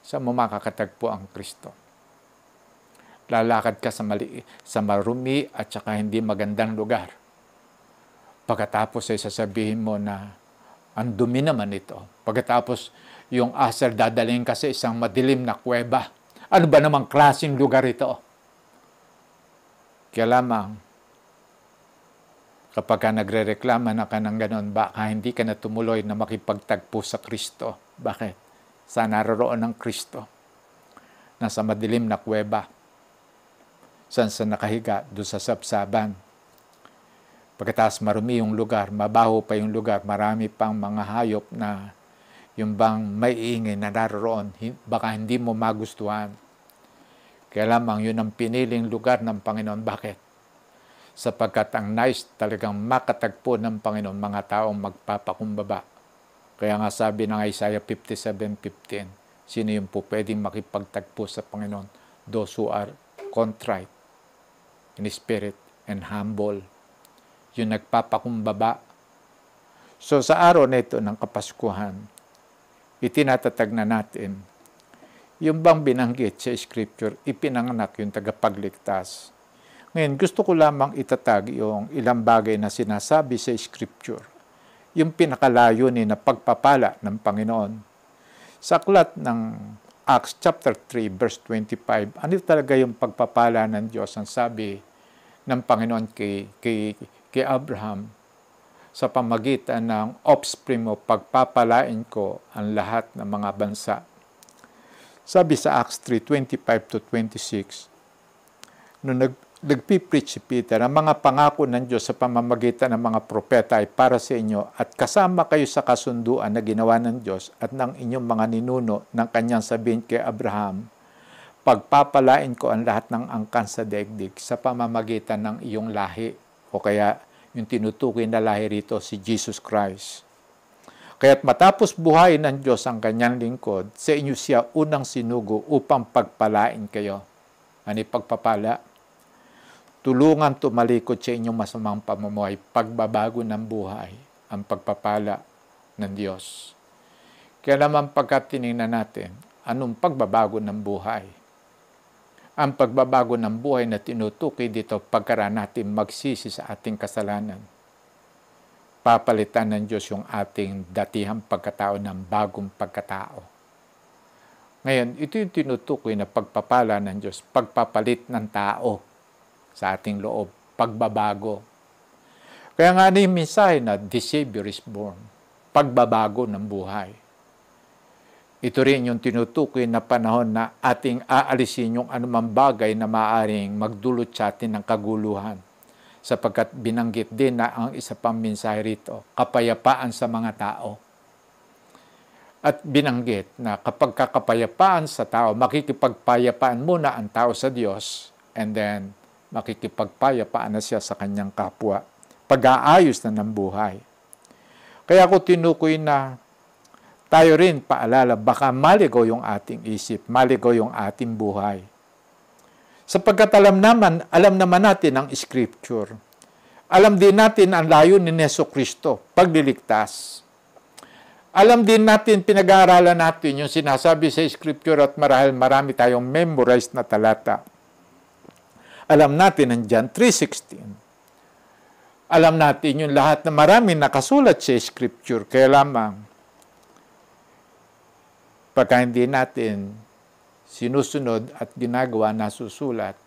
Sa mo makakatagpo ang Kristo. Lalakad ka sa mali, sa marumi at saka hindi magandang lugar. Pagkatapos ay sasabihin mo na ang dumi naman ito. Pagkatapos yung asal dadalhin ka sa isang madilim na kuweba. Ano ba namang klaseng lugar ito? Kaya lamang, kapag ka nagre-reklama na ka ng ganon, baka hindi ka na tumuloy na makipagtagpo sa Kristo. Bakit? Sa naroroon ng Kristo. Nasa madilim na kuweba. Saan sa nakahiga? Doon sa sapsaban. Pagkatapos marumi yung lugar, mabaho pa yung lugar, marami pang mga hayop na yung bang may ingay na naroon, baka hindi mo magustuhan. Kaya lamang yun ang piniling lugar ng Panginoon. Bakit? Sapagkat ang nice talagang makatagpo ng Panginoon, mga taong magpapakumbaba. Kaya nga sabi ng Isaiah 57.15, sino yung po pwedeng makipagtagpo sa Panginoon? Those who are contrite in spirit and humble. Yung nagpapakumbaba. So sa araw na ito ng Kapaskuhan, itinatatag na natin yung bang binanggit sa Scripture, ipinanganak yung tagapagligtas. Ngayon, gusto ko lamang itatag yung ilang bagay na sinasabi sa Scripture. Yung pinakalayo ni na pagpapala ng Panginoon. Sa aklat ng Acts chapter 3 verse 25, ano talaga yung pagpapala ng Diyos? Ang sabi ng Panginoon kay, kay, kay Abraham, sa pamagitan ng offspring mo, pagpapalain ko ang lahat ng mga bansa. Sabi sa Acts 3, 25 to 26, nung nag, nagpipreach si Peter, ang mga pangako ng Diyos sa pamamagitan ng mga propeta ay para sa inyo at kasama kayo sa kasunduan na ginawa ng Diyos at ng inyong mga ninuno ng kanyang sabihin kay Abraham, pagpapalain ko ang lahat ng angkan sa daigdig sa pamamagitan ng iyong lahi o kaya yung tinutukoy na lahi rito si Jesus Christ. Kaya't matapos buhayin ng Diyos ang kanyang lingkod, sa inyo siya unang sinugo upang pagpalain kayo. Ano pagpapala? Tulungan tumalikod sa inyong masamang pamumuhay, pagbabago ng buhay, ang pagpapala ng Diyos. Kaya naman pagkat tinignan natin, anong pagbabago ng buhay? Ang pagbabago ng buhay na tinutukoy dito pagkaraan natin magsisi sa ating kasalanan papalitan ng Diyos yung ating datihang pagkatao ng bagong pagkatao. Ngayon, ito yung tinutukoy na pagpapala ng Diyos, pagpapalit ng tao sa ating loob, pagbabago. Kaya nga ano yung mensahe na the Savior is born, pagbabago ng buhay. Ito rin yung tinutukoy na panahon na ating aalisin yung anumang bagay na maaring magdulot sa atin ng kaguluhan sapagkat binanggit din na ang isa pang mensahe rito, kapayapaan sa mga tao. At binanggit na kapag kakapayapaan sa tao, makikipagpayapaan muna ang tao sa Diyos and then makikipagpayapaan na siya sa kanyang kapwa. Pag-aayos na ng buhay. Kaya ako tinukoy na tayo rin paalala, baka maligaw yung ating isip, maligaw yung ating buhay Sapagkat alam naman, alam naman natin ang scripture. Alam din natin ang layo ni Neso Kristo, pagliligtas. Alam din natin, pinag-aaralan natin yung sinasabi sa Scripture at marahil marami tayong memorized na talata. Alam natin ang John 3.16. Alam natin yung lahat na marami nakasulat sa Scripture. Kaya lamang, pagka hindi natin sinusunod at ginagawa na susulat,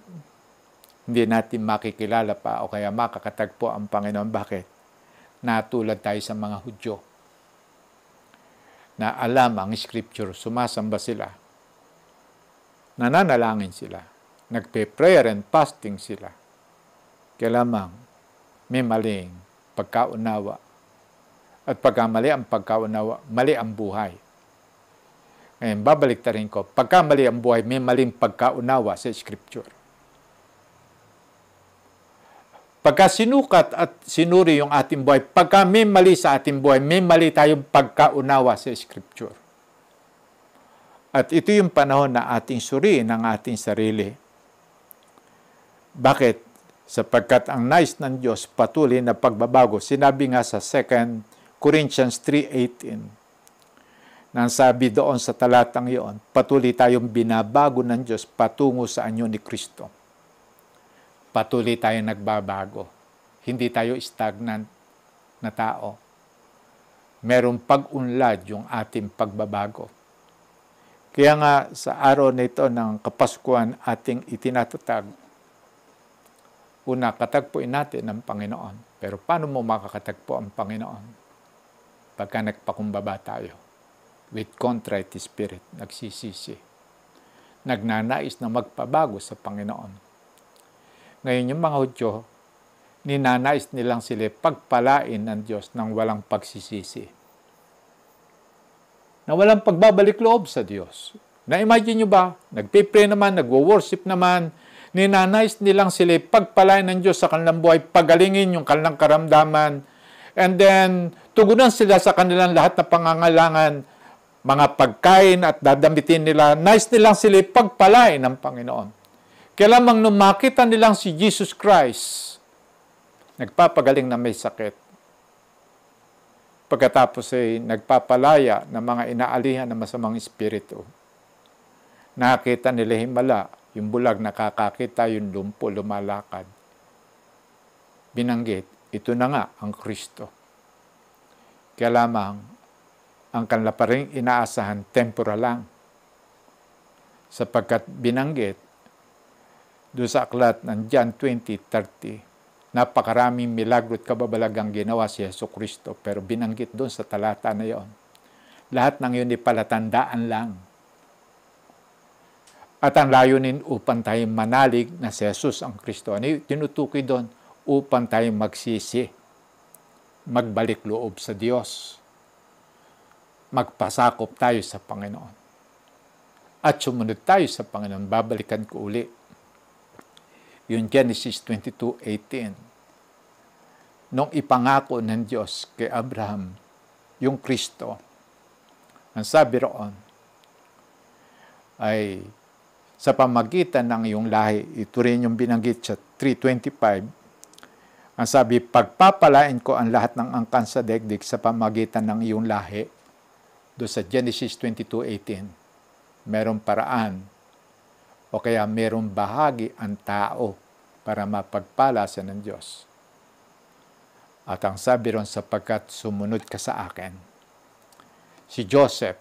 hindi natin makikilala pa o kaya makakatagpo ang Panginoon. Bakit? Natulad tayo sa mga Hudyo na alam ang Scripture, sumasamba sila, nananalangin sila, nagpe-prayer and fasting sila. Kaya lamang, may maling pagkaunawa. At pagka mali ang pagkaunawa, mali ang buhay. Ngayon, babalik ta rin ko, pagka mali ang buhay, may maling pagkaunawa sa Scripture. Pagka sinukat at sinuri yung ating buhay, pagka may mali sa ating buhay, may mali tayong pagkaunawa sa Scripture. At ito yung panahon na ating suriin ang ating sarili. Bakit? Sapagkat ang nais ng Diyos patuloy na pagbabago. Sinabi nga sa 2 Corinthians 3.18 nang sabi doon sa talatang iyon, patuloy tayong binabago ng Diyos patungo sa anyo ni Kristo patuloy tayo nagbabago. Hindi tayo stagnant na tao. Merong pag-unlad yung ating pagbabago. Kaya nga sa araw na ito ng Kapaskuhan ating itinatatag, una, katagpuin natin ang Panginoon. Pero paano mo makakatagpo ang Panginoon? Pagka nagpakumbaba tayo with contrite spirit, nagsisisi. Nagnanais na magpabago sa Panginoon ngayon yung mga Hudyo, ninanais nilang sila pagpalain ng Diyos ng walang pagsisisi. Na walang pagbabalik loob sa Diyos. Na-imagine nyo ba? Nagpipray naman, nagwo-worship naman, ninanais nilang sila pagpalain ng Diyos sa kanilang buhay, pagalingin yung kanilang karamdaman, and then tugunan sila sa kanilang lahat na pangangailangan, mga pagkain at dadamitin nila, nice nilang sila pagpalain ng Panginoon. Kaya lamang nung makita nilang si Jesus Christ, nagpapagaling na may sakit. Pagkatapos ay nagpapalaya ng mga inaalihan ng masamang espiritu. Nakakita nila himala, yung bulag nakakakita, yung lumpo lumalakad. Binanggit, ito na nga ang Kristo. Kaya lamang, ang kanila pa rin inaasahan, temporal lang. Sapagkat binanggit, doon sa aklat ng John 20.30, napakaraming milagro at kababalagang ginawa si Yeso Kristo, pero binanggit doon sa talata na yon. Lahat ng yun ipalatandaan lang. At ang layunin upang tayo manalig na si Jesus ang Kristo. Ano yung tinutukoy doon? Upang tayo magsisi, magbalik loob sa Diyos, magpasakop tayo sa Panginoon. At sumunod tayo sa Panginoon, babalikan ko uli yung Genesis 22.18. Nung ipangako ng Diyos kay Abraham, yung Kristo, ang sabi roon, ay sa pamagitan ng iyong lahi, ito rin yung binanggit sa 325, ang sabi, pagpapalain ko ang lahat ng angkan sa degdeg sa pamagitan ng iyong lahi. Do sa Genesis 22.18, merong paraan o kaya merong bahagi ang tao para mapagpala siya ng Diyos. At ang sabi ron, sapagkat sumunod ka sa akin. Si Joseph,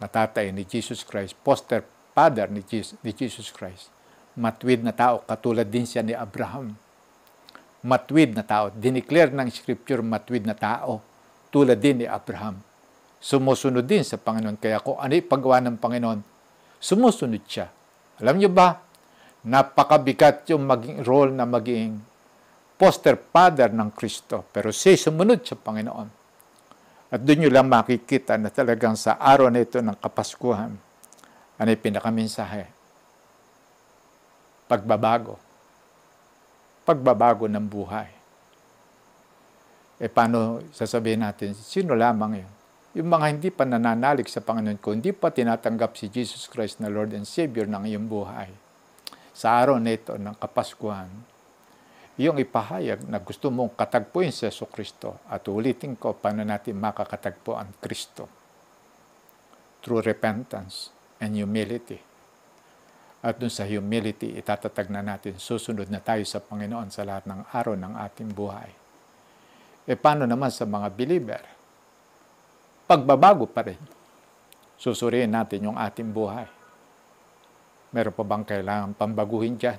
natatay ni Jesus Christ, poster father ni Jesus, ni Jesus Christ, matwid na tao, katulad din siya ni Abraham. Matwid na tao, dineclare ng Scripture matwid na tao, tulad din ni Abraham. Sumusunod din sa Panginoon. Kaya kung ano ipagawa ng Panginoon, sumusunod siya alam niyo ba, napakabigat yung maging role na maging poster father ng Kristo. Pero siya sumunod sa Panginoon. At doon nyo lang makikita na talagang sa araw na ito ng Kapaskuhan, ano yung pinakaminsahe? Pagbabago. Pagbabago ng buhay. E paano sasabihin natin, sino lamang yun? Yung mga hindi pa nananalig sa Panginoon ko, hindi pa tinatanggap si Jesus Christ na Lord and Savior ng iyong buhay. Sa araw na ito ng Kapaskuhan, iyong ipahayag na gusto mong katagpuin si Yeso Kristo. At ulitin ko, paano natin makakatagpo ang Kristo? Through repentance and humility. At dun sa humility, itatatag na natin, susunod na tayo sa Panginoon sa lahat ng araw ng ating buhay. E paano naman sa mga believer? Pagbabago pa rin. Susuriin natin yung ating buhay. Meron pa bang kailangan pambaguhin dyan?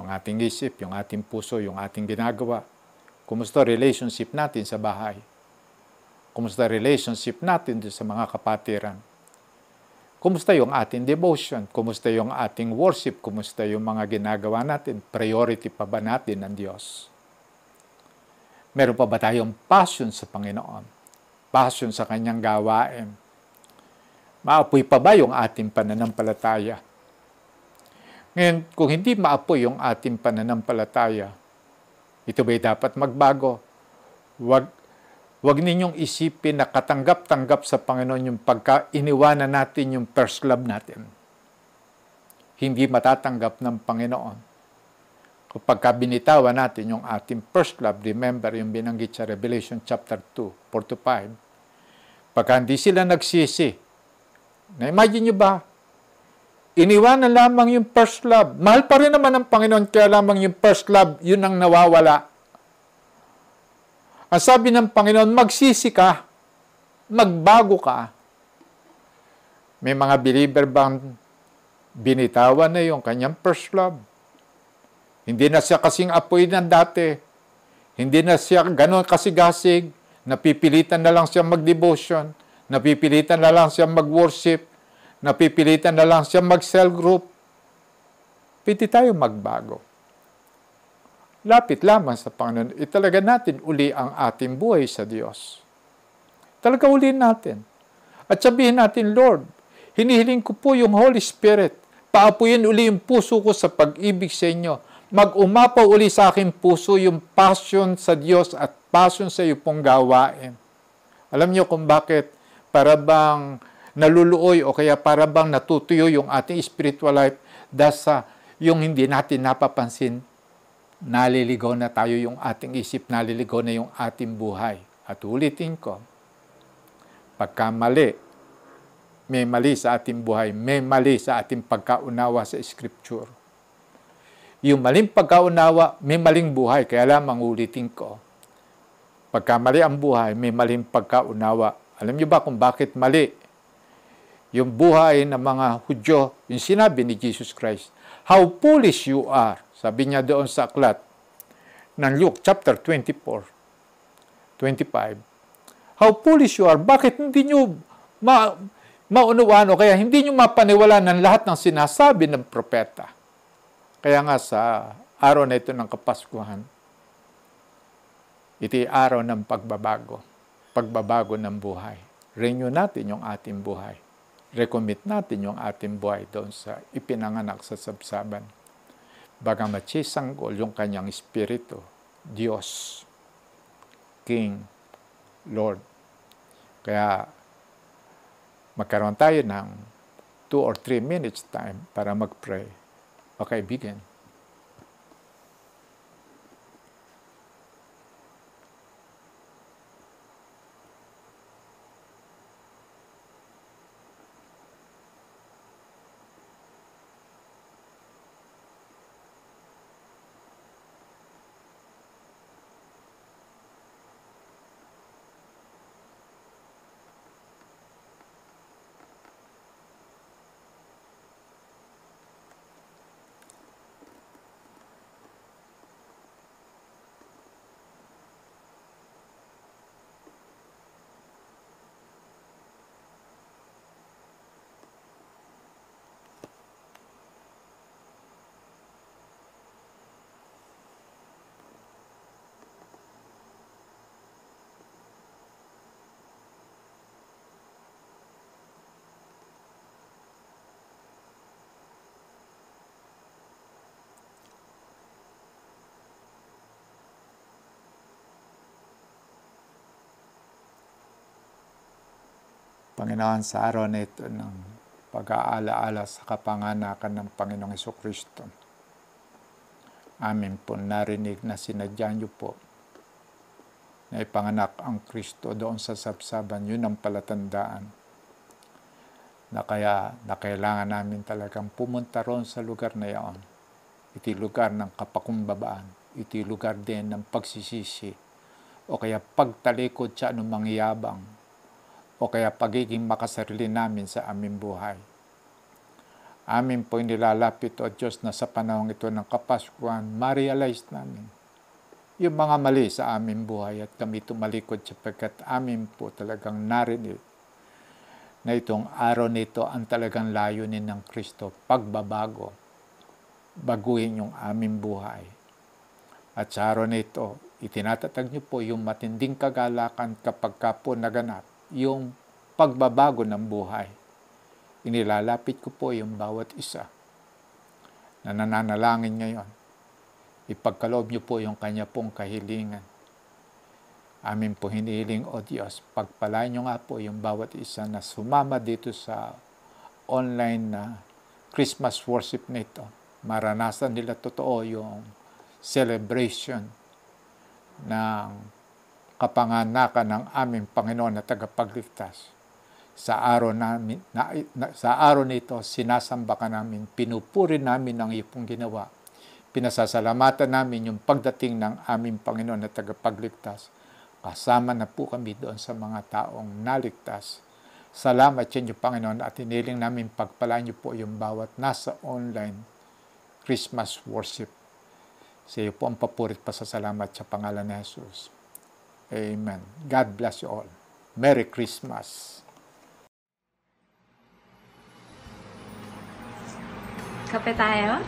Yung ating isip, yung ating puso, yung ating ginagawa. Kumusta relationship natin sa bahay? Kumusta relationship natin sa mga kapatiran? Kumusta yung ating devotion? Kumusta yung ating worship? Kumusta yung mga ginagawa natin? Priority pa ba natin ng Diyos? Meron pa ba tayong passion sa Panginoon? Passion sa Kanyang gawain? Maapoy pa ba yung ating pananampalataya? Ngayon, kung hindi maapoy yung ating pananampalataya, ito ba'y dapat magbago? Wag, wag ninyong isipin na katanggap-tanggap sa Panginoon yung pagka iniwanan natin yung first love natin. Hindi matatanggap ng Panginoon. Kapag binitawan natin yung ating first love, remember yung binanggit sa Revelation chapter 2, 4 to 5, pagka hindi sila nagsisi, na-imagine nyo ba, iniwanan lamang yung first love. Mahal pa rin naman ng Panginoon, kaya lamang yung first love, yun ang nawawala. Ang sabi ng Panginoon, magsisi ka, magbago ka. May mga believer bang binitawan na yung kanyang first love? Hindi na siya kasing apoy ng dati. Hindi na siya ganon kasigasig. Napipilitan na lang siya mag-devotion. Napipilitan na lang siya mag-worship. Napipilitan na lang siya mag-cell group. Pwede tayo magbago. Lapit lamang sa Panginoon. Italaga natin uli ang ating buhay sa Diyos. Talaga uli natin. At sabihin natin, Lord, hinihiling ko po yung Holy Spirit. Paapuyin uli yung puso ko sa pag-ibig sa inyo. Mag-umapaw uli sa aking puso yung passion sa Diyos at passion sa iyo pong gawain. Alam niyo kung bakit para bang naluluoy o kaya para bang natutuyo yung ating spiritual life dahil sa yung hindi natin napapansin, naliligaw na tayo yung ating isip, naliligaw na yung ating buhay. At ulitin ko, pagka mali, may mali sa ating buhay, may mali sa ating pagkaunawa sa Scripture. Yung maling pagkaunawa, may maling buhay, kaya lamang ulitin ko. Pagka mali ang buhay, may maling pagkaunawa. Alam niyo ba kung bakit mali? Yung buhay ng mga Hudyo, yung sinabi ni Jesus Christ, How foolish you are, sabi niya doon sa aklat ng Luke chapter 24, 25. How foolish you are, bakit hindi niyo ma maunawaan o kaya hindi niyo mapaniwala ng lahat ng sinasabi ng propeta? Kaya nga sa araw na ito ng Kapaskuhan, iti araw ng pagbabago, pagbabago ng buhay. Renew natin yung ating buhay. Recommit natin yung ating buhay doon sa ipinanganak sa sabsaban. Bagamat siya sanggol yung kanyang espiritu, Diyos, King, Lord. Kaya magkaroon tayo ng 2 or 3 minutes time para mag-pray o kaibigan. Panginoon, sa araw na ito ng pag-aalaala sa kapanganakan ng Panginoong Heso Kristo. Amin po narinig na sinadya niyo po na ipanganak ang Kristo doon sa sabsaban. Yun ang palatandaan na kaya na kailangan namin talagang pumunta roon sa lugar na iyon. Iti lugar ng kapakumbabaan. Iti lugar din ng pagsisisi. O kaya pagtalikod sa anumang yabang. O kaya pagiging makasarili namin sa aming buhay. Amin po inilalapit o Diyos na sa panahong ito ng Kapaskuhan, ma-realize namin yung mga mali sa aming buhay at kami tumalikod sapagkat amin po talagang narinig na itong araw nito ang talagang layunin ng Kristo, pagbabago, baguhin yung aming buhay. At sa araw nito, itinatatag niyo po yung matinding kagalakan kapag ka po naganap, yung pagbabago ng buhay. Inilalapit ko po yung bawat isa na nananalangin ngayon. Ipagkaloob niyo po yung kanya pong kahilingan. Amin po hinihiling, O Diyos, pagpalain niyo nga po yung bawat isa na sumama dito sa online na Christmas worship nito. Maranasan nila totoo yung celebration ng kapanganakan ng aming Panginoon na tagapagligtas. Sa araw namin na, na, sa araw nito sinasamba ka namin, pinupuri namin ang iyong ginawa. Pinasasalamatan namin yung pagdating ng aming Panginoon na tagapagligtas. Kasama na po kami doon sa mga taong naligtas. Salamat sa inyo, Panginoon, at iniling namin pagpalaan niyo po yung bawat nasa online Christmas worship. Sa iyo po ang papurit pa sa salamat sa pangalan ni Jesus. Amen. God bless you all. Merry Christmas. Kape tayo?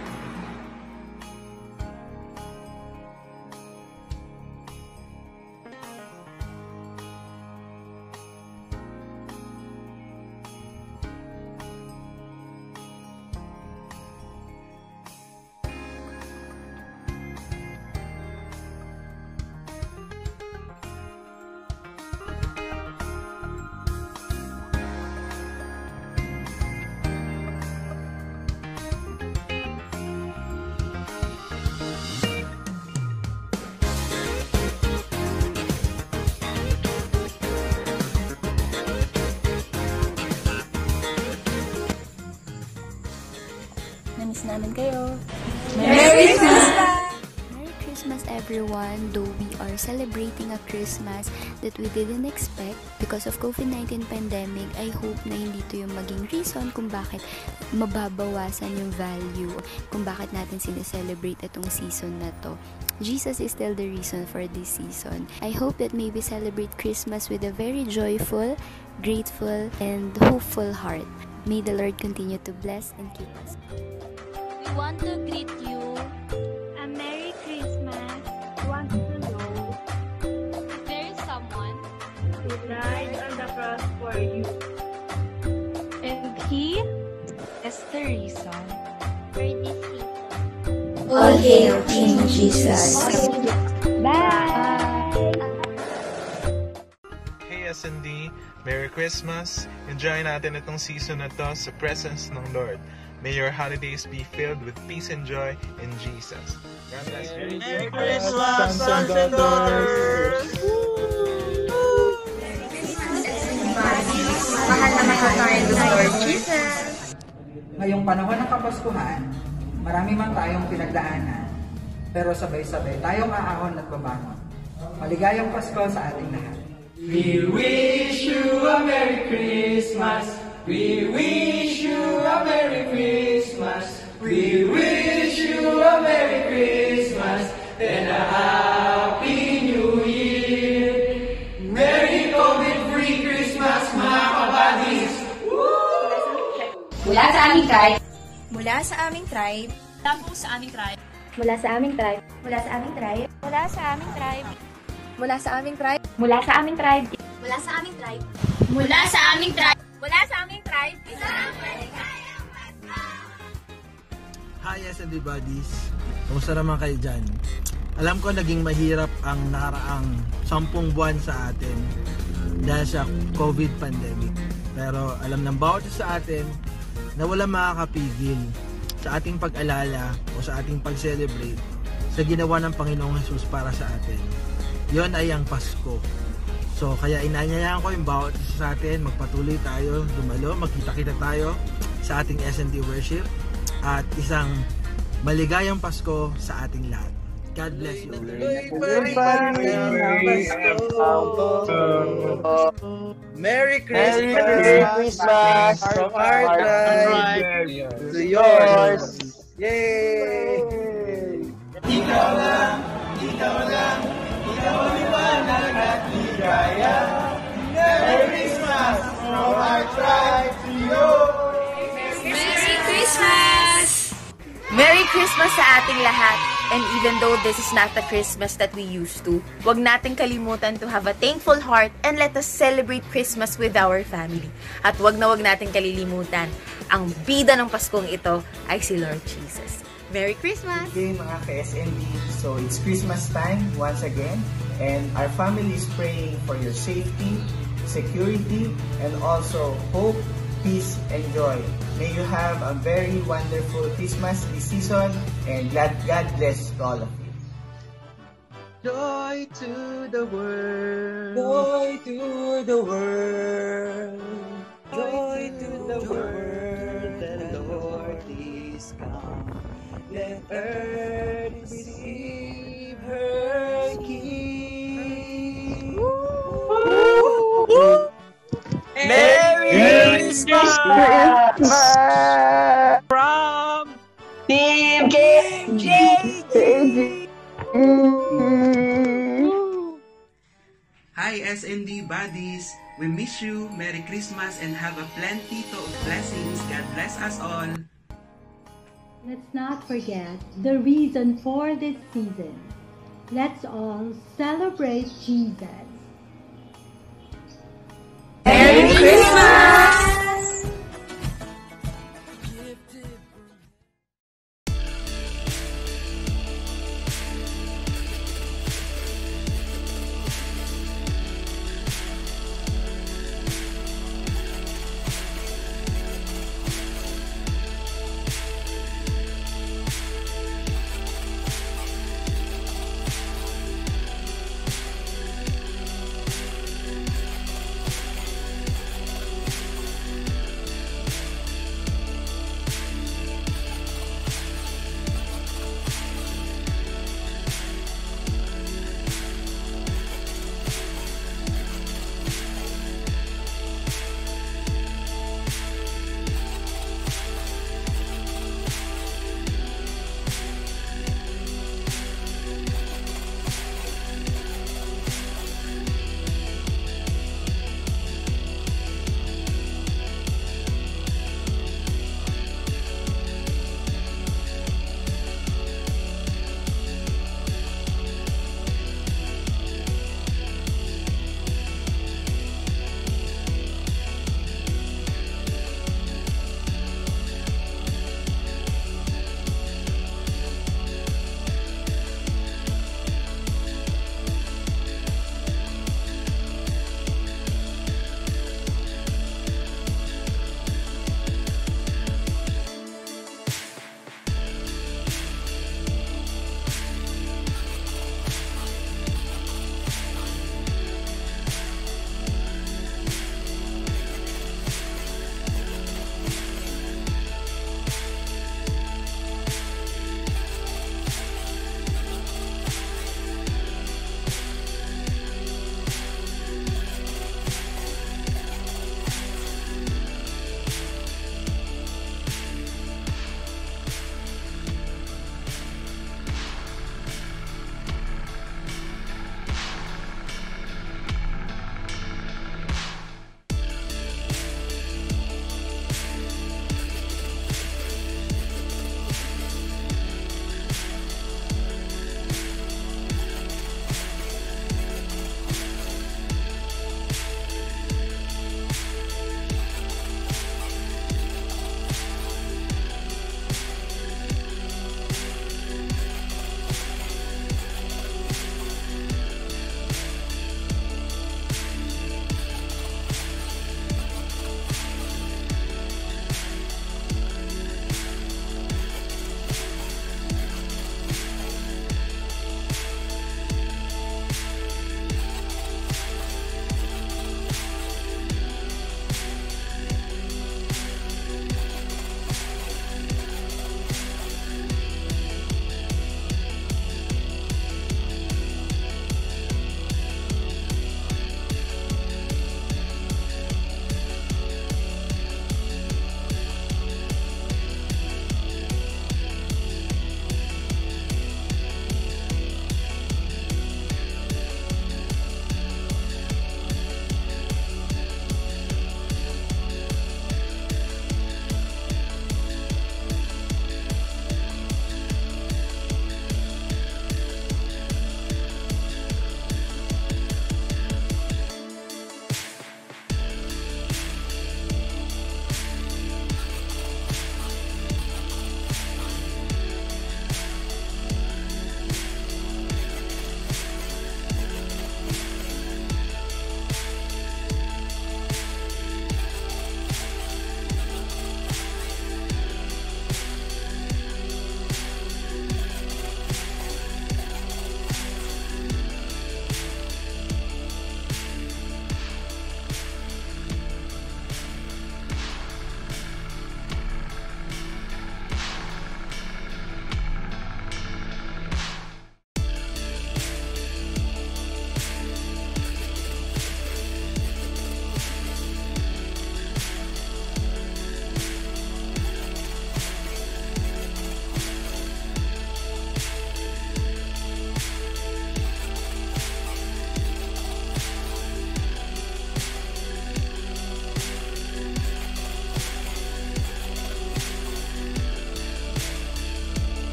Celebrating a Christmas that we didn't expect because of COVID-19 pandemic, I hope na hindi to yung maging reason kung bakit mababawasan yung value, kung bakit natin sineselebrate itong season na to. Jesus is still the reason for this season. I hope that may we celebrate Christmas with a very joyful, grateful, and hopeful heart. May the Lord continue to bless and keep us. We want to greet you hail King Jesus. Bye! Hey SND, Merry Christmas! Enjoy natin itong season na to sa presence ng Lord. May your holidays be filled with peace and joy in Jesus. God bless you. Merry Christmas, sons and daughters! Mahal na mahal tayo ng Lord Jesus. Ngayong panahon ng Kapaskuhan, marami man tayong pinagdaanan, pero sabay-sabay tayong aahon at babangon. Maligayang Pasko sa ating lahat. We wish you a Merry Christmas. We wish you a Merry Christmas. We wish you a Merry Christmas and a Happy New Year. Merry COVID-free Christmas, mga kabadis! Mula sa aming tribe. Mula sa aming tribe. Tapos sa aming tribe. Mula sa aming tribe. Mula sa aming tribe. Mula sa aming tribe. Mula sa aming tribe. Mula sa aming tribe. Mula sa aming tribe. Mula sa aming tribe. Mula sa aming tribe. Hi SND buddies! Kumusta naman kayo dyan? Alam ko naging mahirap ang nakaraang sampung buwan sa atin dahil sa COVID pandemic. Pero alam ng bawat isa sa atin na wala makakapigil sa ating pag-alala o sa ating pag-celebrate sa ginawa ng Panginoong Jesus para sa atin. Yon ay ang Pasko. So, kaya inanyayahan ko yung bawat isa sa atin, magpatuloy tayo, dumalo, magkita-kita tayo sa ating S&D worship at isang maligayang Pasko sa ating lahat. God bless you. Merry Christmas! Merry Christmas from our tribe to yours! yours. Yay! Ikaw lang, ikaw lang, ikaw ang liwanag at ligaya. Merry Christmas from our tribe to you. Merry Christmas! Merry Christmas sa ating lahat! And even though this is not the Christmas that we used to, wag nating kalimutan to have a thankful heart and let us celebrate Christmas with our family. At wag na wag nating kalilimutan, ang bida ng Paskong ito ay si Lord Jesus. Merry Christmas! Okay, mga ka-SND. So, it's Christmas time once again. And our family is praying for your safety, security, and also hope, peace, and joy. May you have a very wonderful Christmas this season and glad God bless all of you. Joy to the world! Joy to the world. Joy to the world. The Lord is come. Let earth receive her King. Merry Christmas! From Team KJ! Hi SND buddies! We miss you. Merry Christmas and have a plenty of blessings. God bless us all. Let's not forget the reason for this season. Let's all celebrate Jesus.